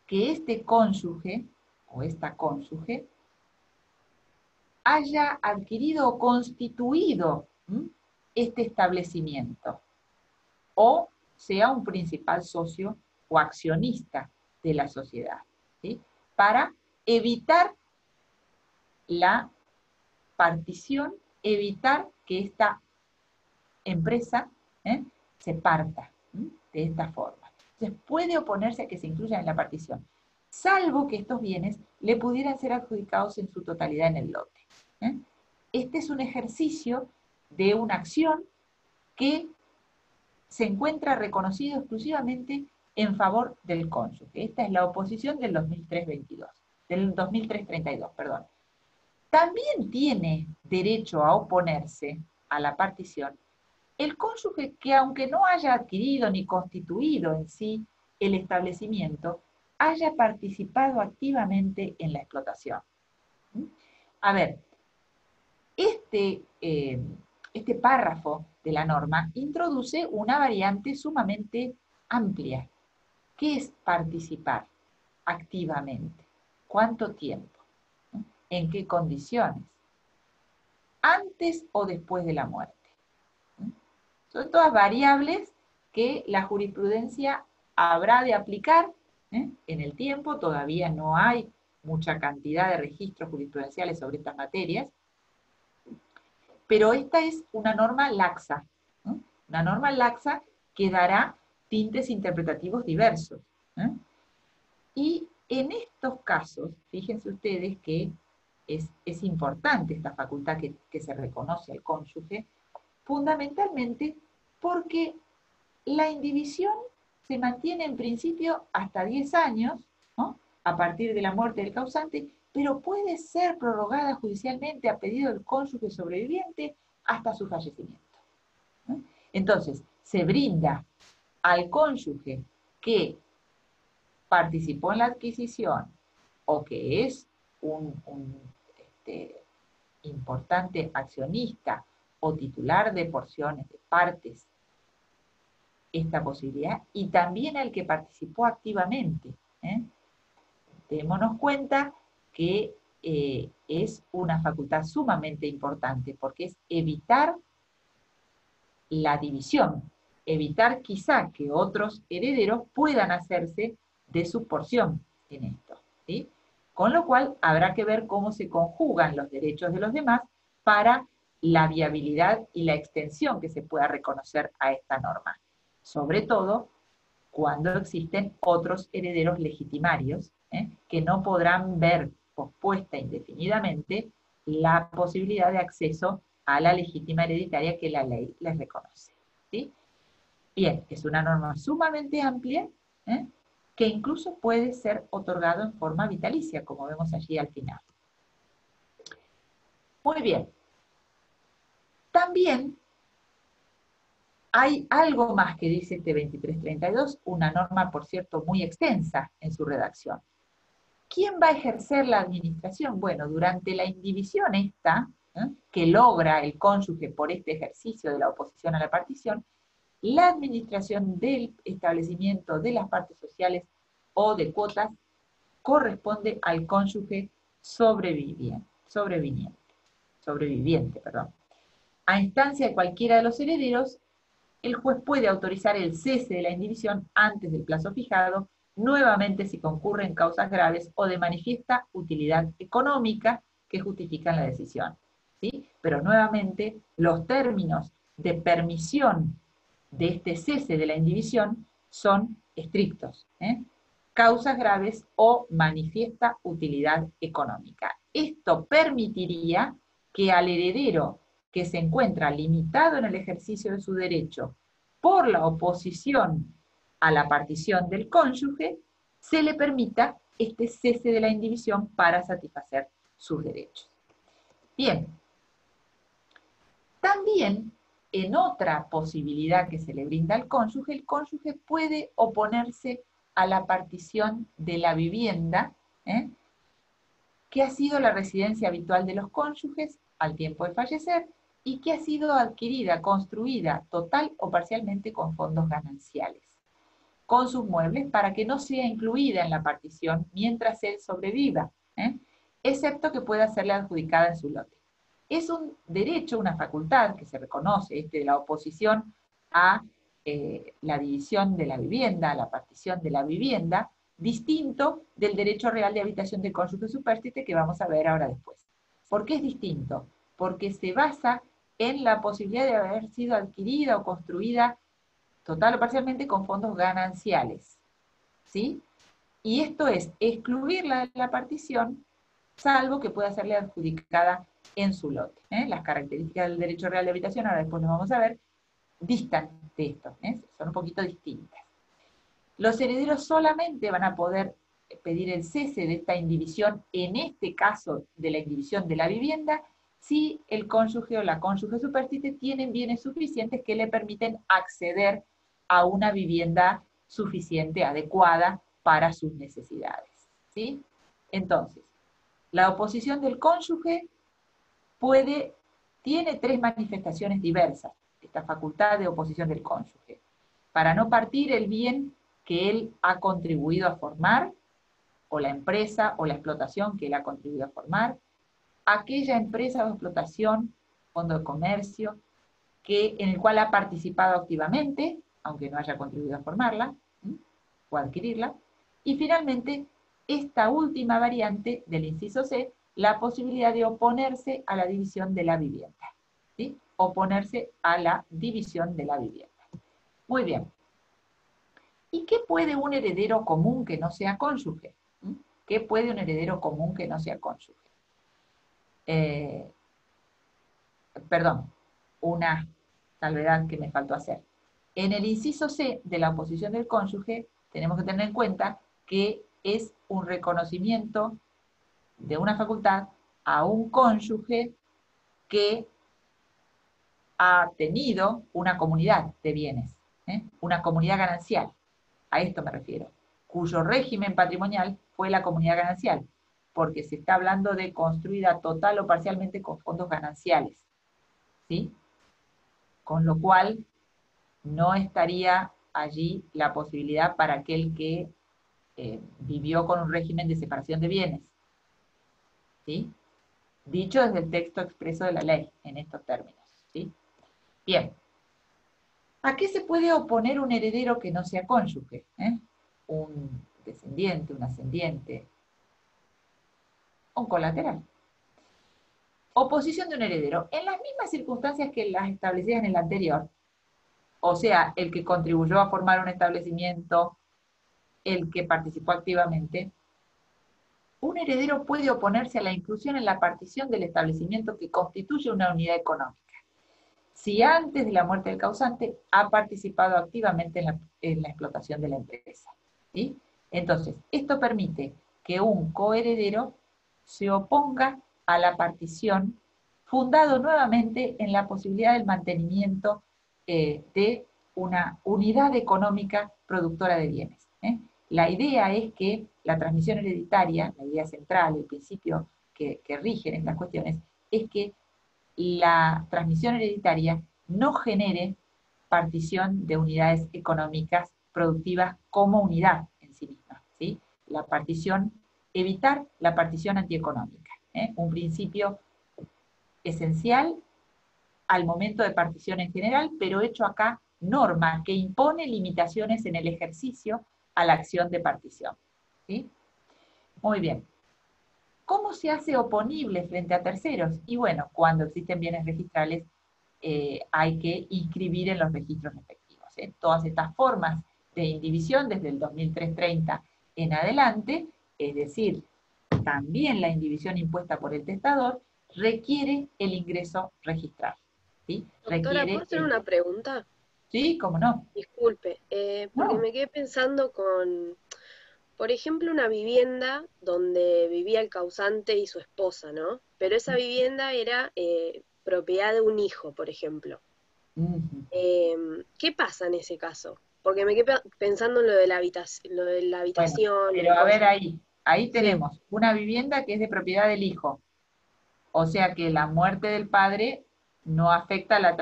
Que este cónyuge o esta cónyuge haya adquirido o constituido este establecimiento o sea un principal socio o accionista de la sociedad, para evitar la partición, evitar que esta empresa ¿eh? se parta de esta forma. Entonces puede oponerse a que se incluya en la partición, salvo que estos bienes le pudieran ser adjudicados en su totalidad en el lote. ¿eh? Este es un ejercicio de una acción que se encuentra reconocido exclusivamente en favor del cónyuge. Esta es la oposición del 2003-22, del 2003-32, perdón. También tiene derecho a oponerse a la partición el cónyuge que aunque no haya adquirido ni constituido en sí el establecimiento, haya participado activamente en la explotación. ¿Mm? A ver, este, eh, este párrafo de la norma introduce una variante sumamente amplia. ¿Qué es participar activamente? ¿Cuánto tiempo? ¿En qué condiciones? ¿Antes o después de la muerte? Son todas variables que la jurisprudencia habrá de aplicar ¿eh? en el tiempo. Todavía no hay mucha cantidad de registros jurisprudenciales sobre estas materias, pero esta es una norma laxa, una norma laxa que dará tintes interpretativos diversos. Y en estos casos, fíjense ustedes que es, importante esta facultad que, que, se reconoce al cónyuge, fundamentalmente porque la indivisión se mantiene en principio hasta 10 años, a partir de la muerte del causante, pero puede ser prorrogada judicialmente a pedido del cónyuge sobreviviente hasta su fallecimiento. Entonces, se brinda al cónyuge que participó en la adquisición o que es un, este, importante accionista o titular de porciones, de partes, esta posibilidad, y también al que participó activamente. ¿eh? Démonos cuenta que eh, es una facultad sumamente importante porque es evitar la división, evitar quizá que otros herederos puedan hacerse de su porción en esto. Con lo cual habrá que ver cómo se conjugan los derechos de los demás para la viabilidad y la extensión que se pueda reconocer a esta norma. Sobre todo cuando existen otros herederos legitimarios ¿eh? que no podrán ver pospuesta indefinidamente la posibilidad de acceso a la legítima hereditaria que la ley les reconoce. ¿sí? Bien, es una norma sumamente amplia ¿eh? que incluso puede ser otorgado en forma vitalicia, como vemos allí al final. Muy bien. También hay algo más que dice este 2332, una norma, por cierto, muy extensa en su redacción. ¿Quién va a ejercer la administración? Bueno, durante la indivisión esta, ¿eh? que logra el cónyuge por este ejercicio de la oposición a la partición, la administración del establecimiento de las partes sociales o de cuotas corresponde al cónyuge sobreviviente, sobreviviente, sobreviviente, perdón. A instancia de cualquiera de los herederos, el juez puede autorizar el cese de la indivisión antes del plazo fijado, nuevamente si concurren causas graves o de manifiesta utilidad económica que justifican la decisión. ¿sí? Pero nuevamente, los términos de permisión de este cese de la indivisión son estrictos. ¿eh? Causas graves o manifiesta utilidad económica. Esto permitiría que al heredero que se encuentra limitado en el ejercicio de su derecho por la oposición a la partición del cónyuge, se le permita este cese de la indivisión para satisfacer sus derechos. Bien, también en otra posibilidad que se le brinda al cónyuge, el cónyuge puede oponerse a la partición de la vivienda, ¿eh? que ha sido la residencia habitual de los cónyuges al tiempo de fallecer y que ha sido adquirida, construida total o parcialmente con fondos gananciales, con sus muebles para que no sea incluida en la partición mientras él sobreviva, ¿eh? excepto que pueda serle adjudicada en su lote es un derecho, una facultad que se reconoce, este de la oposición a eh, la división de la vivienda, a la partición de la vivienda, distinto del derecho real de habitación del cónyuge supérstite que vamos a ver ahora después. ¿Por qué es distinto? Porque se basa en la posibilidad de haber sido adquirida o construida total o parcialmente con fondos gananciales. ¿Sí? Y esto es excluirla de la partición, salvo que pueda serle adjudicada en su lote. ¿eh? Las características del derecho real de habitación, ahora después lo vamos a ver, distan de esto, ¿eh? son un poquito distintas. Los herederos solamente van a poder pedir el cese de esta indivisión, en este caso de la indivisión de la vivienda, si el cónyuge o la cónyuge superstite tienen bienes suficientes que le permiten acceder a una vivienda suficiente, adecuada para sus necesidades. ¿sí? Entonces, la oposición del cónyuge puede, tiene tres manifestaciones diversas, esta facultad de oposición del cónyuge, para no partir el bien que él ha contribuido a formar, o la empresa o la explotación que él ha contribuido a formar, aquella empresa o explotación, fondo de comercio, que, en el cual ha participado activamente, aunque no haya contribuido a formarla o adquirirla, y finalmente esta última variante del inciso C, la posibilidad de oponerse a la división de la vivienda. ¿sí? Oponerse a la división de la vivienda. Muy bien. ¿Y qué puede un heredero común que no sea cónyuge? ¿Mm? ¿Qué puede un heredero común que no sea cónyuge? Eh, perdón, una salvedad que me faltó hacer. En el inciso C de la oposición del cónyuge, tenemos que tener en cuenta que es un reconocimiento de una facultad a un cónyuge que ha tenido una comunidad de bienes, ¿eh? una comunidad ganancial, a esto me refiero, cuyo régimen patrimonial fue la comunidad ganancial, porque se está hablando de construida total o parcialmente con fondos gananciales, ¿sí? Con lo cual no estaría allí la posibilidad para aquel que eh, vivió con un régimen de separación de bienes, ¿sí? Dicho desde el texto expreso de la ley, en estos términos, ¿sí? Bien. ¿A qué se puede oponer un heredero que no sea cónyuge? Eh? Un descendiente, un ascendiente, un colateral. Oposición de un heredero. En las mismas circunstancias que las establecidas en el anterior, o sea, el que contribuyó a formar un establecimiento, el que participó activamente, un heredero puede oponerse a la inclusión en la partición del establecimiento que constituye una unidad económica, si antes de la muerte del causante ha participado activamente en la, explotación de la empresa. ¿sí? Entonces, esto permite que un coheredero se oponga a la partición fundado nuevamente en la posibilidad del mantenimiento eh, de una unidad económica productora de bienes. ¿eh? La idea es que la transmisión hereditaria, la idea central, el principio que, que rige en estas cuestiones, es que la transmisión hereditaria no genere partición de unidades económicas productivas como unidad en sí misma. ¿sí? La partición, evitar la partición antieconómica. ¿eh? Un principio esencial al momento de partición en general, pero hecho acá norma que impone limitaciones en el ejercicio a la acción de partición. ¿sí? Muy bien. ¿Cómo se hace oponible frente a terceros? Y bueno, cuando existen bienes registrales eh, hay que inscribir en los registros respectivos. ¿eh? Todas estas formas de indivisión desde el 2330 en adelante, es decir, también la indivisión impuesta por el testador, requiere el ingreso registral. ¿sí? Doctora, ¿puedo hacer una pregunta? Sí, cómo no. Disculpe, eh, porque me quedé pensando con, por ejemplo, una vivienda donde vivía el causante y su esposa, ¿no? Pero esa vivienda era eh, propiedad de un hijo, por ejemplo. Em, ¿Qué pasa en ese caso? Porque me quedé pensando en lo de la, habitación. Lo de la habitación pero a ver ahí, ahí tenemos una vivienda que es de propiedad del hijo. O sea que la muerte del padre no afecta la,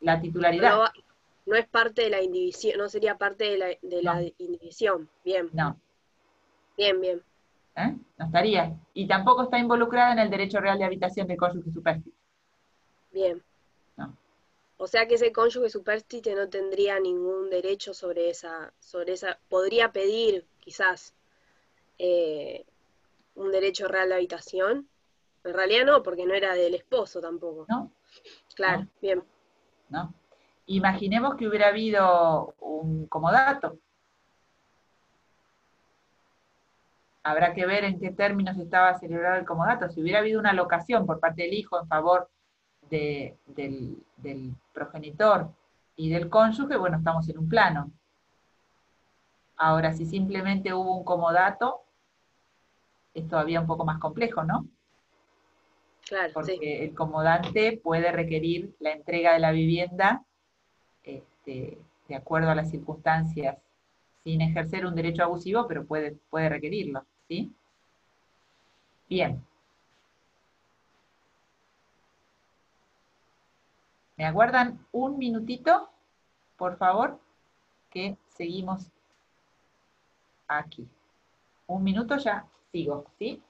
la titularidad no es parte de la indivisión, no sería parte de la, de la indivisión. Bien. No. Bien, bien. ¿Eh? No estaría. Y tampoco está involucrada en el derecho real de habitación de cónyuge superstite. Bien. No. O sea que ese cónyuge superstite no tendría ningún derecho sobre esa, sobre esa, podría pedir quizás eh, un derecho real de habitación. En realidad no, porque no era del esposo tampoco. ¿No? Claro, bien. No. Imaginemos que hubiera habido un comodato. Habrá que ver en qué términos estaba celebrado el comodato. Si hubiera habido una locación por parte del hijo en favor del, del progenitor y del cónyuge, bueno, estamos en un plano. Ahora, si simplemente hubo un comodato, es todavía un poco más complejo, ¿no? Claro, Porque el comodante puede requerir la entrega de la vivienda este, de acuerdo a las circunstancias, sin ejercer un derecho abusivo, pero puede, puede requerirlo, ¿sí? Bien. ¿Me aguardan un minutito, por favor? Que seguimos aquí. Un minuto ya sigo, ¿sí?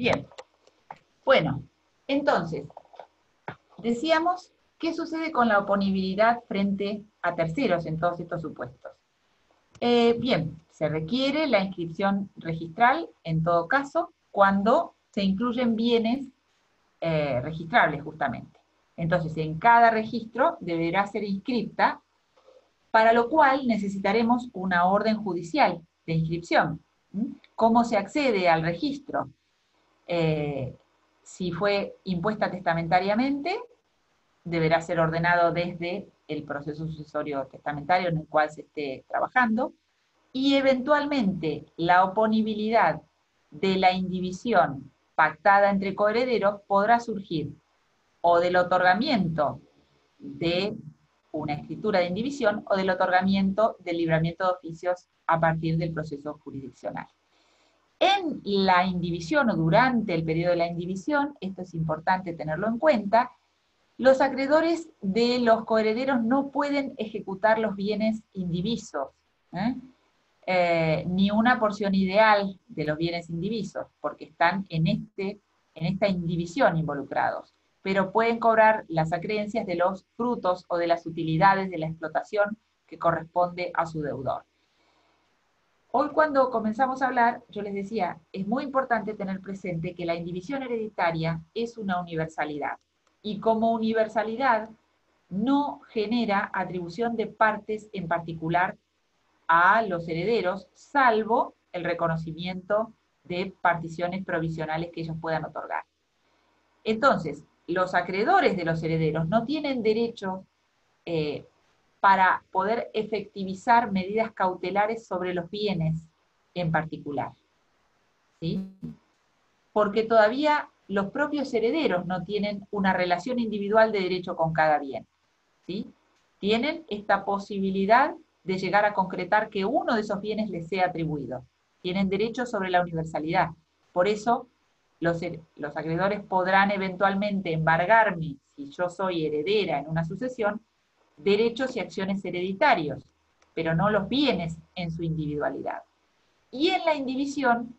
Bien. Bueno, entonces, decíamos, ¿qué sucede con la oponibilidad frente a terceros en todos estos supuestos? Eh, bien, se requiere la inscripción registral, en todo caso, cuando se incluyen bienes eh, registrables, justamente. Entonces, en cada registro deberá ser inscripta para lo cual necesitaremos una orden judicial de inscripción. ¿Cómo se accede al registro? Eh, si fue impuesta testamentariamente, deberá ser ordenado desde el proceso sucesorio testamentario en el cual se esté trabajando, y eventualmente la oponibilidad de la indivisión pactada entre coherederos podrá surgir o del otorgamiento de una escritura de indivisión o del otorgamiento del libramiento de oficios a partir del proceso jurisdiccional. En la indivisión o durante el periodo de la indivisión, esto es importante tenerlo en cuenta, los acreedores de los coherederos no pueden ejecutar los bienes indivisos, ¿eh? Eh, ni una porción ideal de los bienes indivisos, porque están en, este, en esta indivisión involucrados, pero pueden cobrar las acreencias de los frutos o de las utilidades de la explotación que corresponde a su deudor. Hoy cuando comenzamos a hablar, yo les decía, es muy importante tener presente que la indivisión hereditaria es una universalidad y como universalidad no genera atribución de partes en particular a los herederos, salvo el reconocimiento de particiones provisionales que ellos puedan otorgar. Entonces, los acreedores de los herederos no tienen derecho eh, para poder efectivizar medidas cautelares sobre los bienes en particular. ¿sí? Porque todavía los propios herederos no tienen una relación individual de derecho con cada bien. ¿sí? Tienen esta posibilidad de llegar a concretar que uno de esos bienes les sea atribuido. Tienen derecho sobre la universalidad. Por eso, los, los acreedores podrán eventualmente embargarme, si yo soy heredera en una sucesión, derechos y acciones hereditarios, pero no los bienes en su individualidad. Y en la indivisión,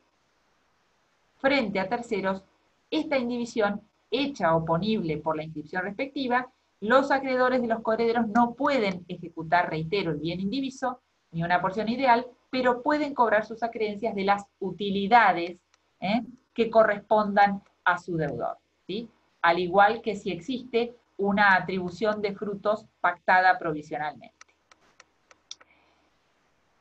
frente a terceros, esta indivisión, hecha oponible por la inscripción respectiva, los acreedores de los coherederos no pueden ejecutar, reitero, el bien indiviso, ni una porción ideal, pero pueden cobrar sus acreencias de las utilidades ¿eh? que correspondan a su deudor. ¿sí? Al igual que si existe una atribución de frutos pactada provisionalmente.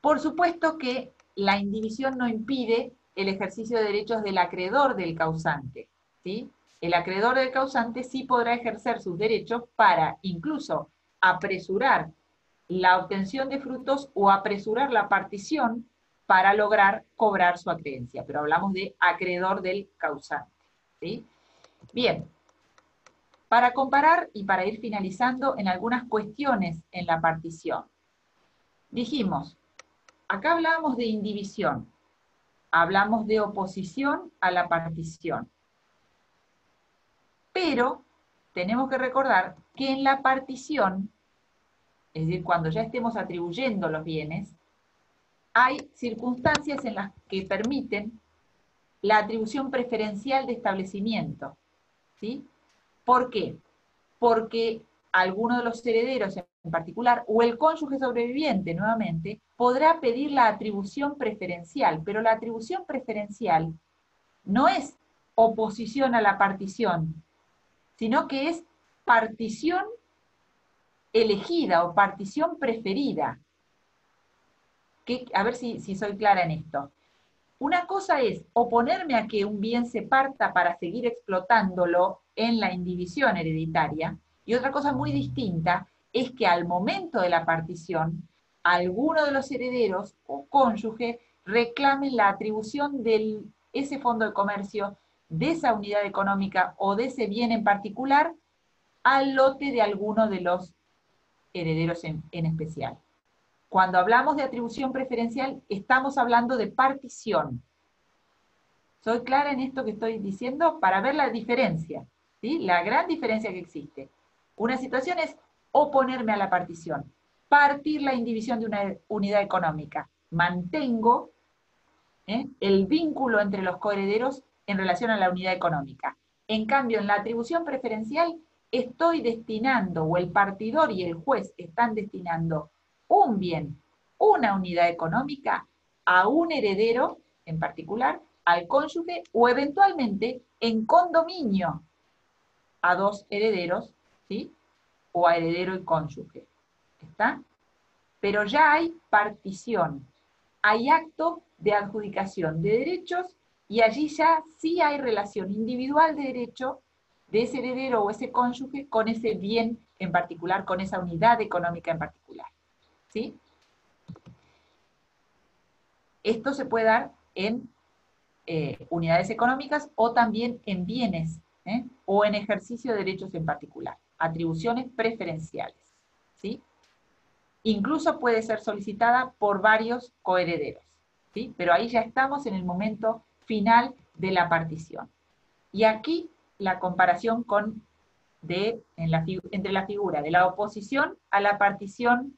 Por supuesto que la indivisión no impide el ejercicio de derechos del acreedor del causante. ¿sí? El acreedor del causante sí podrá ejercer sus derechos para incluso apresurar la obtención de frutos o apresurar la partición para lograr cobrar su acreencia. Pero hablamos de acreedor del causante. ¿sí? Bien, para comparar y para ir finalizando en algunas cuestiones en la partición. Dijimos, acá hablamos de indivisión, hablamos de oposición a la partición. Pero tenemos que recordar que en la partición, es decir, cuando ya estemos atribuyendo los bienes, hay circunstancias en las que permiten la atribución preferencial de establecimiento. ¿sí? ¿Por qué? Porque alguno de los herederos en particular, o el cónyuge sobreviviente nuevamente, podrá pedir la atribución preferencial, pero la atribución preferencial no es oposición a la partición, sino que es partición elegida o partición preferida. a ver si, si soy clara en esto. Una cosa es oponerme a que un bien se parta para seguir explotándolo en la indivisión hereditaria, y otra cosa muy distinta es que al momento de la partición, alguno de los herederos o cónyuge reclamen la atribución de ese fondo de comercio, de esa unidad económica o de ese bien en particular al lote de alguno de los herederos en, en especial. Cuando hablamos de atribución preferencial, estamos hablando de partición. ¿Soy clara en esto que estoy diciendo? Para ver la diferencia, ¿sí? la gran diferencia que existe. Una situación es oponerme a la partición, partir la indivisión de una unidad económica. Mantengo ¿eh? el vínculo entre los coherederos en relación a la unidad económica. En cambio, en la atribución preferencial, estoy destinando, o el partidor y el juez están destinando un bien, una unidad económica, a un heredero en particular, al cónyuge o eventualmente en condominio a dos herederos, ¿sí? O a heredero y cónyuge. ¿Está? pero ya hay partición, hay acto de adjudicación de derechos y allí ya sí hay relación individual de derecho de ese heredero o ese cónyuge con ese bien en particular, con esa unidad económica en particular. ¿Sí? Esto se puede dar en eh, unidades económicas o también en bienes ¿eh? o en ejercicio de derechos en particular, atribuciones preferenciales. ¿sí? Incluso puede ser solicitada por varios coherederos, ¿sí? pero ahí ya estamos en el momento final de la partición. Y aquí la comparación con de, entre la figura de la oposición a la partición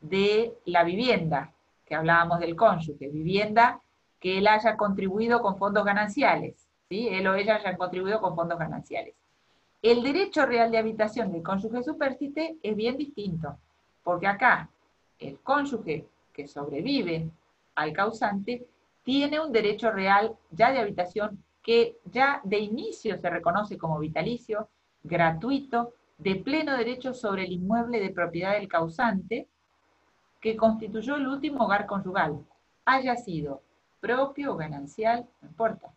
de la vivienda, que hablábamos del cónyuge, vivienda que él haya contribuido con fondos gananciales, ¿sí? él o ella hayan contribuido con fondos gananciales. El derecho real de habitación del cónyuge superstite es bien distinto, porque acá el cónyuge que sobrevive al causante tiene un derecho real ya de habitación que ya de inicio se reconoce como vitalicio, gratuito, de pleno derecho sobre el inmueble de propiedad del causante, que constituyó el último hogar conjugal, haya sido propio o ganancial, no importa.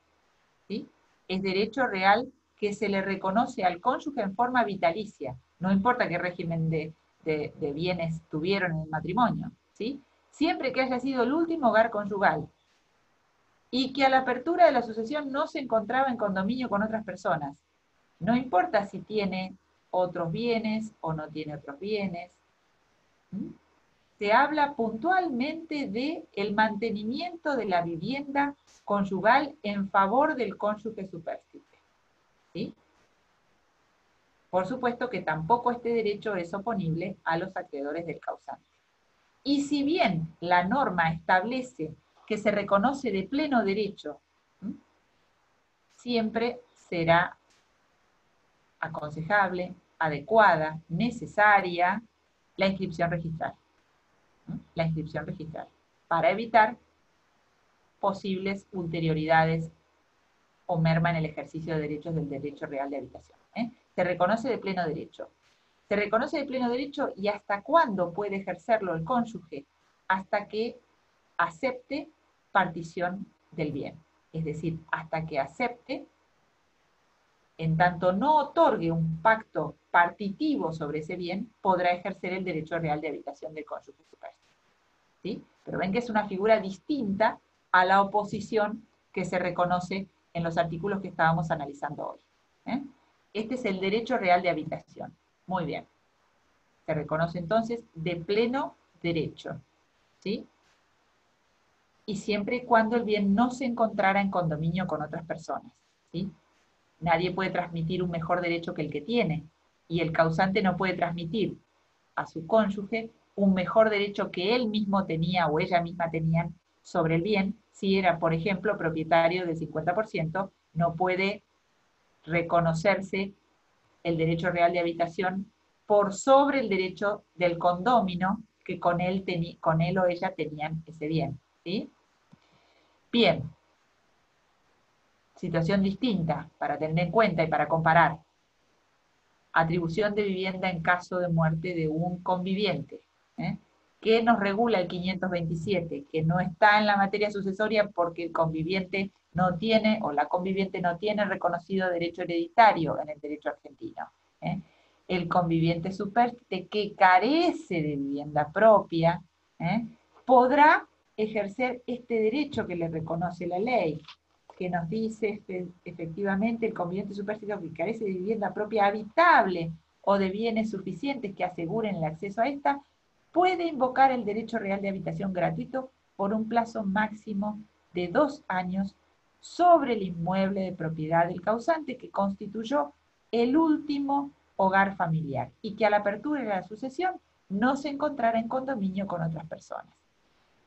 ¿sí? Es derecho real que se le reconoce al cónyuge en forma vitalicia, no importa qué régimen de, de, bienes tuvieron en el matrimonio, ¿sí? siempre que haya sido el último hogar conjugal y que a la apertura de la sucesión no se encontraba en condominio con otras personas. No importa si tiene otros bienes o no tiene otros bienes se habla puntualmente de el mantenimiento de la vivienda conyugal en favor del cónyuge superstite. ¿sí? Por supuesto que tampoco este derecho es oponible a los acreedores del causante. Y si bien la norma establece que se reconoce de pleno derecho, siempre será aconsejable, adecuada, necesaria la inscripción registral la inscripción registral, para evitar posibles ulterioridades o merma en el ejercicio de derechos del derecho real de habitación. ¿eh? Se reconoce de pleno derecho. Se reconoce de pleno derecho y hasta cuándo puede ejercerlo el cónyuge, hasta que acepte partición del bien. Es decir, hasta que acepte, en tanto no otorgue un pacto partitivo sobre ese bien, podrá ejercer el derecho real de habitación del cónyuge ¿sí? Pero ven que es una figura distinta a la oposición que se reconoce en los artículos que estábamos analizando hoy. ¿eh? Este es el derecho real de habitación. Muy bien. Se reconoce entonces de pleno derecho. ¿sí? Y siempre y cuando el bien no se encontrara en condominio con otras personas. ¿sí? Nadie puede transmitir un mejor derecho que el que tiene y el causante no puede transmitir a su cónyuge un mejor derecho que él mismo tenía o ella misma tenían sobre el bien, si era, por ejemplo, propietario del 50%, no puede reconocerse el derecho real de habitación por sobre el derecho del condómino que con él, con él o ella tenían ese bien. ¿sí? Bien, situación distinta para tener en cuenta y para comparar atribución de vivienda en caso de muerte de un conviviente. ¿eh? que nos regula el 527, que no está en la materia sucesoria porque el conviviente no tiene, o la conviviente no tiene reconocido derecho hereditario en el derecho argentino. ¿eh? El conviviente superstite que carece de vivienda propia, ¿eh? podrá ejercer este derecho que le reconoce la ley que nos dice efectivamente el conviviente superstite que carece de vivienda propia habitable o de bienes suficientes que aseguren el acceso a esta, puede invocar el derecho real de habitación gratuito por un plazo máximo de dos años sobre el inmueble de propiedad del causante que constituyó el último hogar familiar y que a la apertura de la sucesión no se encontrara en condominio con otras personas.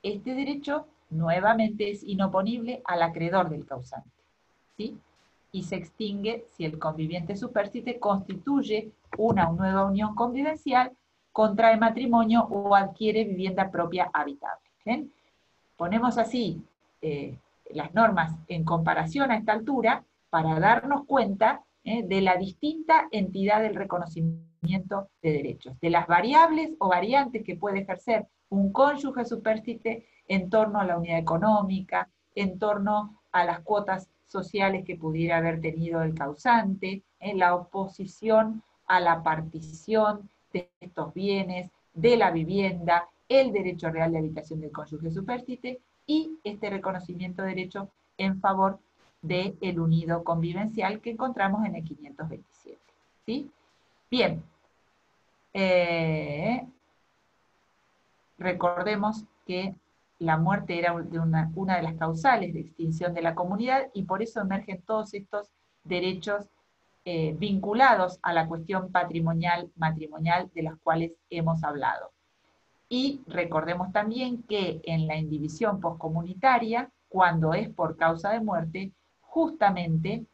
Este derecho nuevamente es inoponible al acreedor del causante, ¿sí? Y se extingue si el conviviente superstite constituye una nueva unión convivencial, contrae matrimonio o adquiere vivienda propia habitable. Ponemos así eh, las normas en comparación a esta altura para darnos cuenta ¿eh? de la distinta entidad del reconocimiento de derechos, de las variables o variantes que puede ejercer un cónyuge superstite en torno a la unidad económica, en torno a las cuotas sociales que pudiera haber tenido el causante, en la oposición a la partición de estos bienes, de la vivienda, el derecho real de habitación del cónyuge superstite y este reconocimiento de derecho en favor del el unido convivencial que encontramos en el 527. ¿sí? Bien, eh, recordemos que la muerte era una, de las causales de extinción de la comunidad y por eso emergen todos estos derechos eh, vinculados a la cuestión patrimonial, matrimonial, de las cuales hemos hablado. Y recordemos también que en la indivisión poscomunitaria, cuando es por causa de muerte, justamente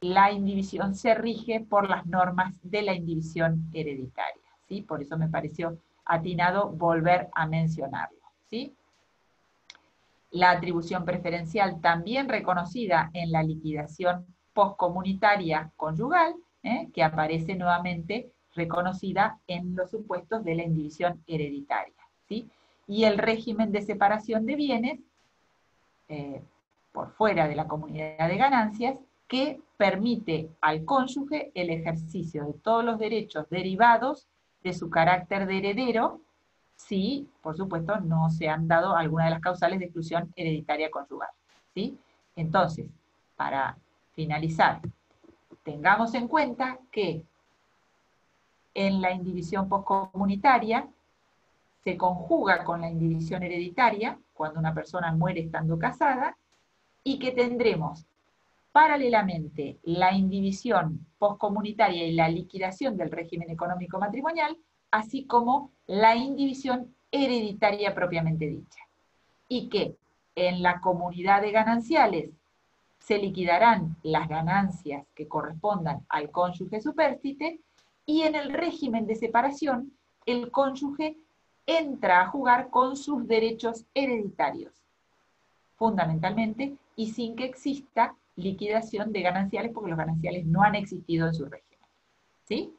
la indivisión se rige por las normas de la indivisión hereditaria. ¿sí? Por eso me pareció atinado volver a mencionarlo. ¿sí? La atribución preferencial también reconocida en la liquidación poscomunitaria conyugal, ¿eh? que aparece nuevamente reconocida en los supuestos de la indivisión hereditaria. ¿sí? Y el régimen de separación de bienes, eh, por fuera de la comunidad de ganancias, que permite al cónyuge el ejercicio de todos los derechos derivados de su carácter de heredero, si, por supuesto, no se han dado alguna de las causales de exclusión hereditaria conyugal. ¿sí? Entonces, para finalizar, tengamos en cuenta que en la indivisión postcomunitaria se conjuga con la indivisión hereditaria cuando una persona muere estando casada y que tendremos paralelamente la indivisión postcomunitaria y la liquidación del régimen económico matrimonial, así como la indivisión hereditaria propiamente dicha. Y que en la comunidad de gananciales se liquidarán las ganancias que correspondan al cónyuge superstite y en el régimen de separación el cónyuge entra a jugar con sus derechos hereditarios, fundamentalmente, y sin que exista liquidación de gananciales, porque los gananciales no han existido en su régimen. ¿Sí?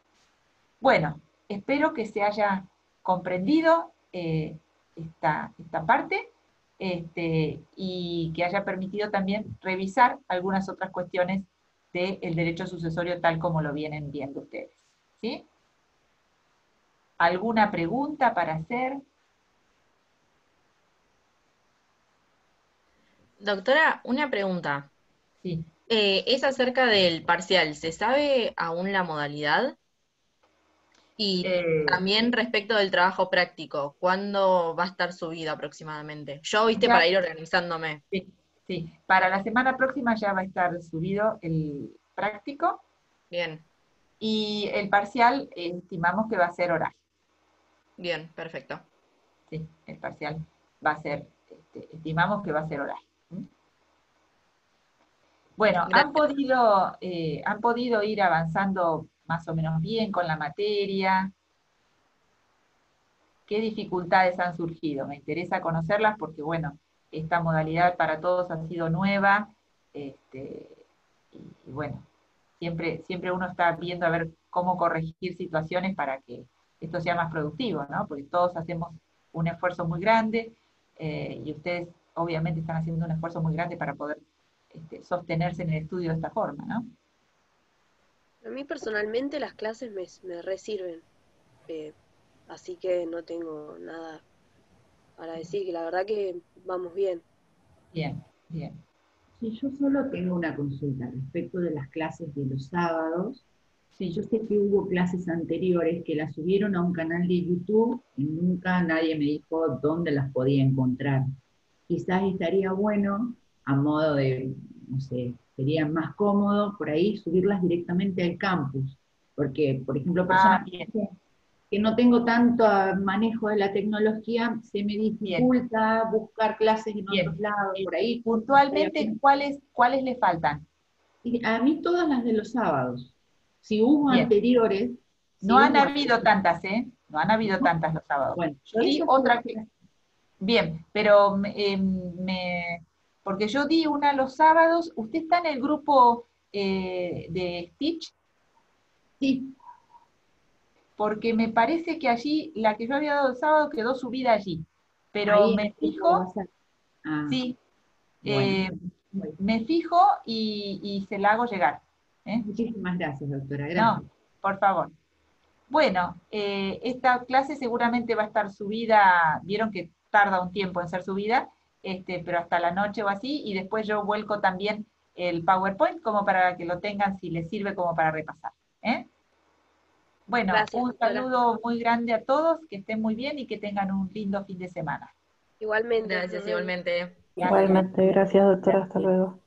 Bueno, espero que se haya comprendido eh, esta, esta, parte este, y que haya permitido también revisar algunas otras cuestiones del derecho sucesorio tal como lo vienen viendo ustedes. ¿Sí? ¿Alguna pregunta para hacer? Doctora, una pregunta. Sí. Eh, es acerca del parcial. ¿Se sabe aún la modalidad? Y Eh, también respecto del trabajo práctico, ¿cuándo va a estar subido aproximadamente? Yo, viste, Ya. para ir organizándome. Sí, sí. Para la semana próxima ya va a estar subido el práctico Bien, y el parcial eh, estimamos que va a ser oral. bien, perfecto. Sí, el parcial va a ser, este, estimamos que va a ser oral. ¿m? Bueno, han podido, eh, han podido ir avanzando más o menos bien con la materia. ¿Qué dificultades han surgido? Me interesa conocerlas porque, bueno, esta modalidad para todos ha sido nueva. este, y, bueno, siempre, siempre uno está viendo a ver cómo corregir situaciones para que esto sea más productivo, ¿no? Porque todos hacemos un esfuerzo muy grande eh, y ustedes obviamente están haciendo un esfuerzo muy grande para poder este, sostenerse en el estudio de esta forma, ¿no? A mí personalmente las clases me, me resirven, eh, así que no tengo nada para decir, que la verdad que vamos bien. Bien, bien. Sí, yo solo tengo una consulta respecto de las clases de los sábados. Sí, yo sé que hubo clases anteriores que las subieron a un canal de YouTube y nunca nadie me dijo dónde las podía encontrar. Quizás estaría bueno, a modo de, no sé, sería más cómodo por ahí subirlas directamente al campus. Porque, por ejemplo, personas Ah, bien. que, que no tengo tanto manejo de la tecnología, se me dificulta buscar clases en Bien. otros lados, por ahí. Puntualmente, ¿cuáles, ¿cuáles le faltan? A mí todas las de los sábados. Si hubo Bien. anteriores. si No han habido tantas, ¿eh? No han habido tantas los sábados. Bueno, yo otra que- Bien, pero eh, me, porque yo di una los sábados, usted está en el grupo eh, de Stitch? Sí. Porque me parece que allí, la que yo había dado el sábado, quedó subida allí. Pero Ahí me en el fijo. Ah, sí, bueno. eh, me fijo y, y se la hago llegar. ¿eh? Muchísimas gracias, doctora. No, Gracias. por favor. Bueno, eh, esta clase seguramente va a estar subida, vieron que tarda un tiempo en ser subida, este, pero hasta la noche o así, y después yo vuelco también el PowerPoint como para que lo tengan si les sirve como para repasar. ¿eh? Bueno, Gracias, un doctora. saludo muy grande a todos, que estén muy bien y que tengan un lindo fin de semana. Igualmente. Gracias, igualmente. Gracias. Igualmente, gracias doctora, hasta luego.